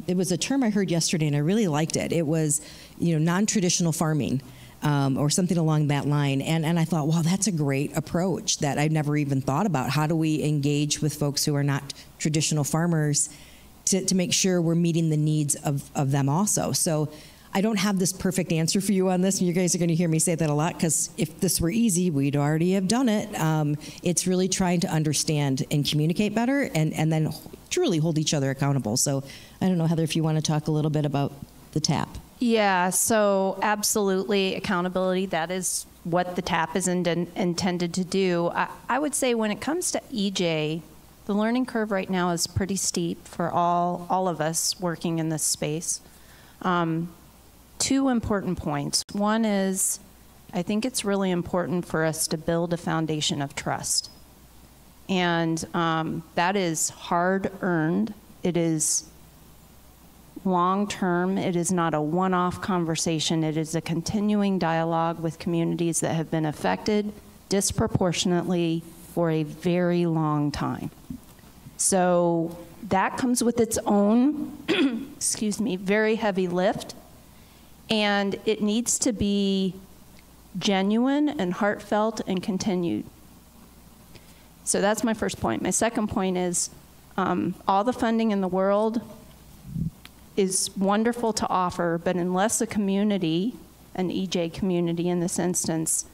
there was a term I heard yesterday, and I really liked it. It was, you know, non-traditional farming. Um, or something along that line. And, and I thought, wow, that's a great approach that I've never even thought about. How do we engage with folks who are not traditional farmers to, to make sure we're meeting the needs of, of them also? So I don't have this perfect answer for you on this. and You guys are going to hear me say that a lot because if this were easy, we'd already have done it. Um, it's really trying to understand and communicate better and, and then truly hold each other accountable. So I don't know, Heather, if you want to talk a little bit about the TAP. Yeah, so absolutely accountability. That is what the TAP is in, intended to do. I, I, would say when it comes to EJ, the learning curve right now is pretty steep for all, all of us working in this space. Um, two important points. One is I think it's really important for us to build a foundation of trust. And um, that is hard earned. It is long term. It is not a one off conversation. It is a continuing dialogue with communities that have been affected disproportionately for a very long time. So that comes with its own, excuse me, very heavy lift. And it needs to be genuine and heartfelt and continued. So that's my first point. My second point is um, all the funding in the world is wonderful to offer, but unless a community, an EJ community in this instance,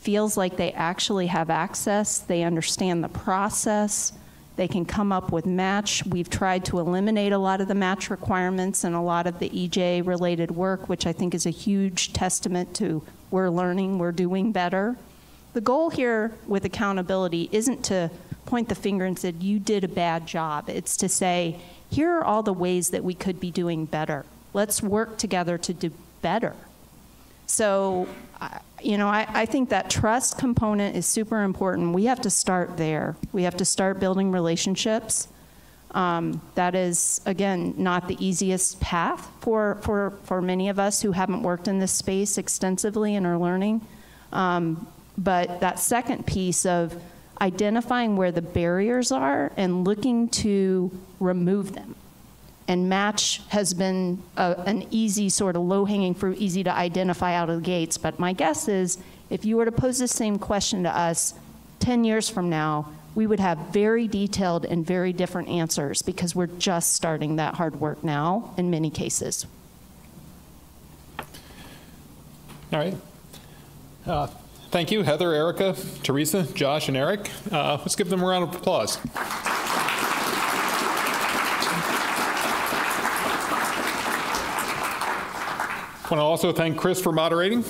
feels like they actually have access, they understand the process, they can come up with match. We've tried to eliminate a lot of the match requirements and a lot of the EJ related work, which I think is a huge testament to we're learning, we're doing better. The goal here with accountability isn't to point the finger and say, you did a bad job. It's to say, here are all the ways that we could be doing better. Let's work together to do better. So, you know, I, I think that trust component is super important. We have to start there. We have to start building relationships. Um, that is, again, not the easiest path for, for, for many of us who haven't worked in this space extensively and are learning. Um, but that second piece of identifying where the barriers are and looking to remove them. And match has been a, an easy sort of low hanging fruit, easy to identify out of the gates. But my guess is if you were to pose the same question to us 10 years from now, we would have very detailed and very different answers because we're just starting that hard work now in many cases. All right. Uh, Thank you, Heather, Erika, Teresa, Josh, and Eric. Uh, Let's give them a round of applause. I Want to also thank Chris for moderating.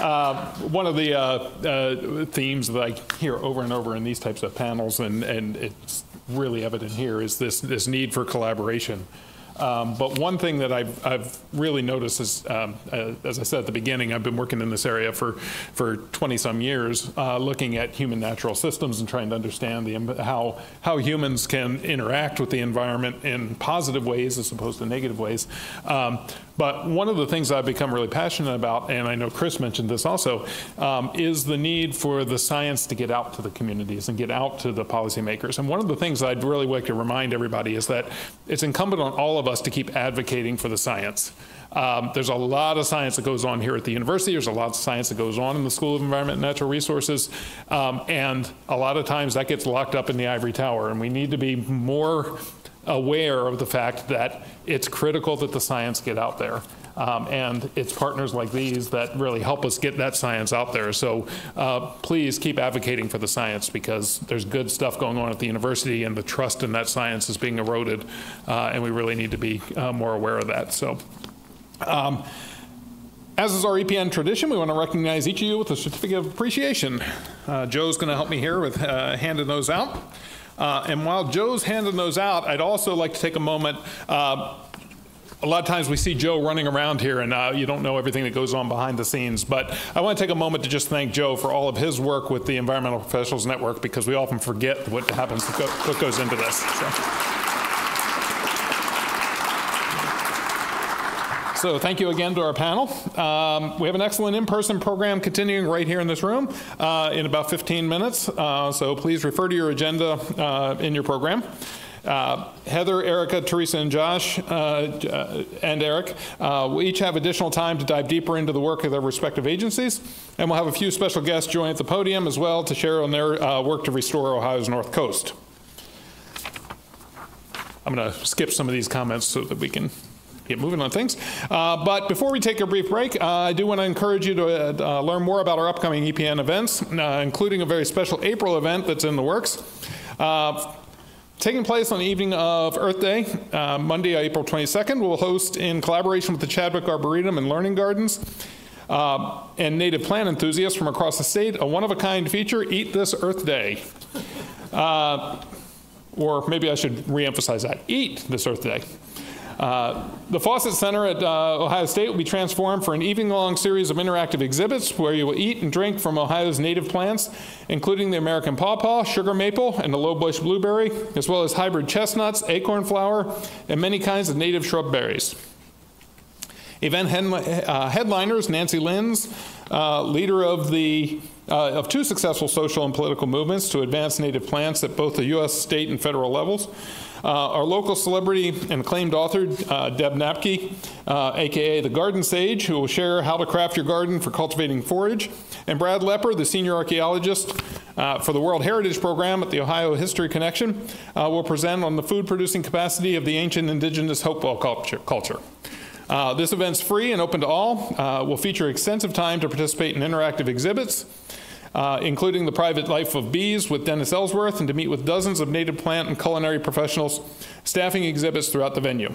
Uh, One of the uh, uh, themes that I hear over and over in these types of panels, and, and it's really evident here, is this, this need for collaboration. Um, But one thing that I've, I've really noticed is, um, uh, as I said at the beginning, I've been working in this area for, for 20-some years, uh, looking at human natural systems and trying to understand the, how, how humans can interact with the environment in positive ways as opposed to negative ways. Um, But one of the things I've become really passionate about, and I know Chris mentioned this also, um, is the need for the science to get out to the communities and get out to the policymakers. And one of the things I'd really like to remind everybody is that it's incumbent on all of us to keep advocating for the science. Um, there's a lot of science that goes on here at the university. There's a lot of science that goes on in the School of Environment and Natural Resources. Um, and a lot of times that gets locked up in the ivory tower. And we need to be more aware of the fact that it's critical that the science get out there. Um, and it's partners like these that really help us get that science out there. So uh, please keep advocating for the science because there's good stuff going on at the university and the trust in that science is being eroded. Uh, and we really need to be uh, more aware of that. So. Um, as is our EPN tradition, we want to recognize each of you with a certificate of appreciation. Uh, Joe's going to help me here with uh, handing those out. Uh, and while Joe's handing those out, I'd also like to take a moment. Uh, a lot of times we see Joe running around here and uh, you don't know everything that goes on behind the scenes. But I want to take a moment to just thank Joe for all of his work with the Environmental Professionals Network because we often forget what happens, what goes into this. So. So thank you again to our panel. Um, we have an excellent in-person program continuing right here in this room uh, in about 15 minutes. Uh, so please refer to your agenda uh, in your program. Uh, Heather, Erika, Teresa, and Josh, uh, uh, and Eric uh, will each have additional time to dive deeper into the work of their respective agencies. And we'll have a few special guests join at the podium as well to share on their uh, work to restore Ohio's North Coast. I'm going to skip some of these comments so that we can get moving on things. Uh, but before we take a brief break, uh, I do want to encourage you to uh, learn more about our upcoming EPN events, uh, including a very special April event that's in the works. Uh, taking place on the evening of Earth Day, uh, Monday, April 22nd, we'll host in collaboration with the Chadwick Arboretum and Learning Gardens and native plant enthusiasts from across the state a one-of-a-kind feature, Eat This Earth Day. or maybe I should re emphasize that, Eat This Earth Day. Uh, the Fawcett Center at uh, Ohio State will be transformed for an evening-long series of interactive exhibits where you will eat and drink from Ohio's native plants, including the American pawpaw, sugar maple, and the low bush blueberry, as well as hybrid chestnuts, acorn flour, and many kinds of native shrub berries. Event head, uh, headliners Nancy Linz, uh, leader of the uh, of two successful social and political movements to advance native plants at both the U.S., state, and federal levels. Uh, our local celebrity and acclaimed author, uh, Deb Knapke, aka uh, the Garden Sage, who will share how to craft your garden for cultivating forage, and Brad Lepper, the senior archaeologist for the World Heritage Program at the Ohio History Connection, will present on the food producing capacity of the ancient indigenous Hopewell culture. culture. Uh, this event's free and open to all. Uh, will feature extensive time to participate in interactive exhibits, uh, including the private life of bees with Dennis Ellsworth, and to meet with dozens of native plant and culinary professionals staffing exhibits throughout the venue.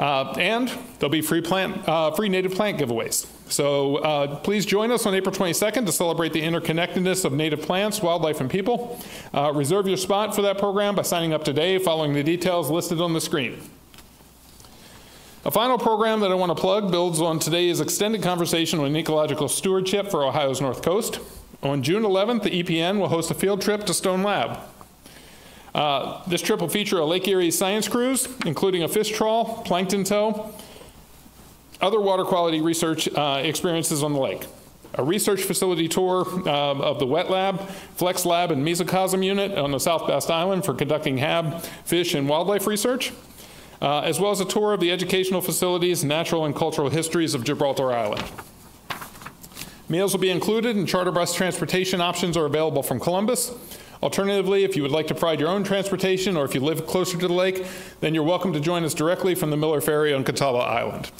Uh, and there'll be free, plant, uh, free native plant giveaways. So uh, please join us on April 22nd to celebrate the interconnectedness of native plants, wildlife, and people. Uh, reserve your spot for that program by signing up today, following the details listed on the screen. A final program that I want to plug builds on today's extended conversation on ecological stewardship for Ohio's North Coast. On June 11th, the EPN will host a field trip to Stone Lab. Uh, this trip will feature a Lake Erie science cruise, including a fish trawl, plankton tow, other water quality research uh, experiences on the lake. A research facility tour uh, of the wet lab, flex lab, and mesocosm unit on the South Bass Island for conducting HAB, fish, and wildlife research, uh, as well as a tour of the educational facilities, natural and cultural histories of Gibraltar Island. Meals will be included, and charter bus transportation options are available from Columbus. Alternatively, if you would like to provide your own transportation or if you live closer to the lake, then you're welcome to join us directly from the Miller Ferry on Catawba Island.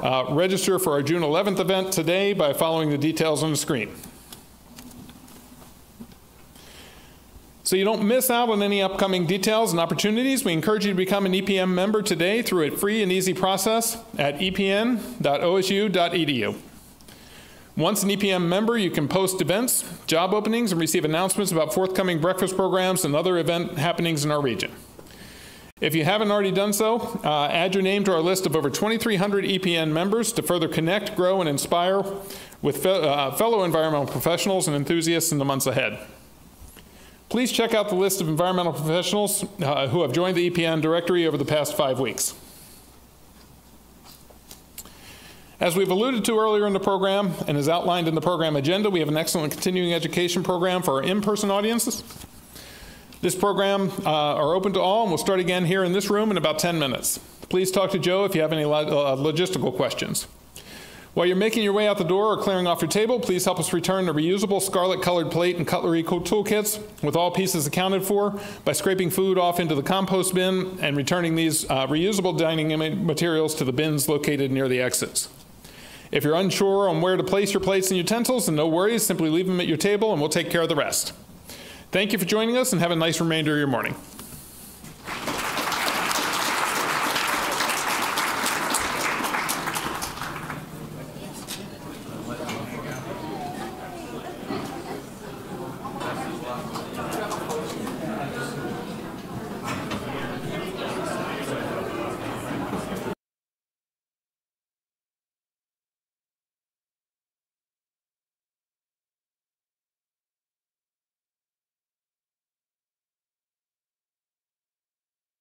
Uh, register for our June 11th event today by following the details on the screen. So you don't miss out on any upcoming details and opportunities, we encourage you to become an EPN member today through a free and easy process at epn.osu.edu. Once an EPN member, you can post events, job openings, and receive announcements about forthcoming breakfast programs and other event happenings in our region. If you haven't already done so, uh, add your name to our list of over 2,300 EPN members to further connect, grow, and inspire with fe uh, fellow environmental professionals and enthusiasts in the months ahead. Please check out the list of environmental professionals uh, who have joined the EPN directory over the past five weeks. As we've alluded to earlier in the program and as outlined in the program agenda, we have an excellent continuing education program for our in-person audiences. This program uh, are open to all and we'll start again here in this room in about 10 minutes. Please talk to Joe if you have any lo uh, logistical questions. While you're making your way out the door or clearing off your table, please help us return the reusable scarlet colored plate and cutlery toolkits with all pieces accounted for by scraping food off into the compost bin and returning these uh, reusable dining materials to the bins located near the exits. If you're unsure on where to place your plates and utensils, then no worries, simply leave them at your table and we'll take care of the rest. Thank you for joining us and have a nice remainder of your morning.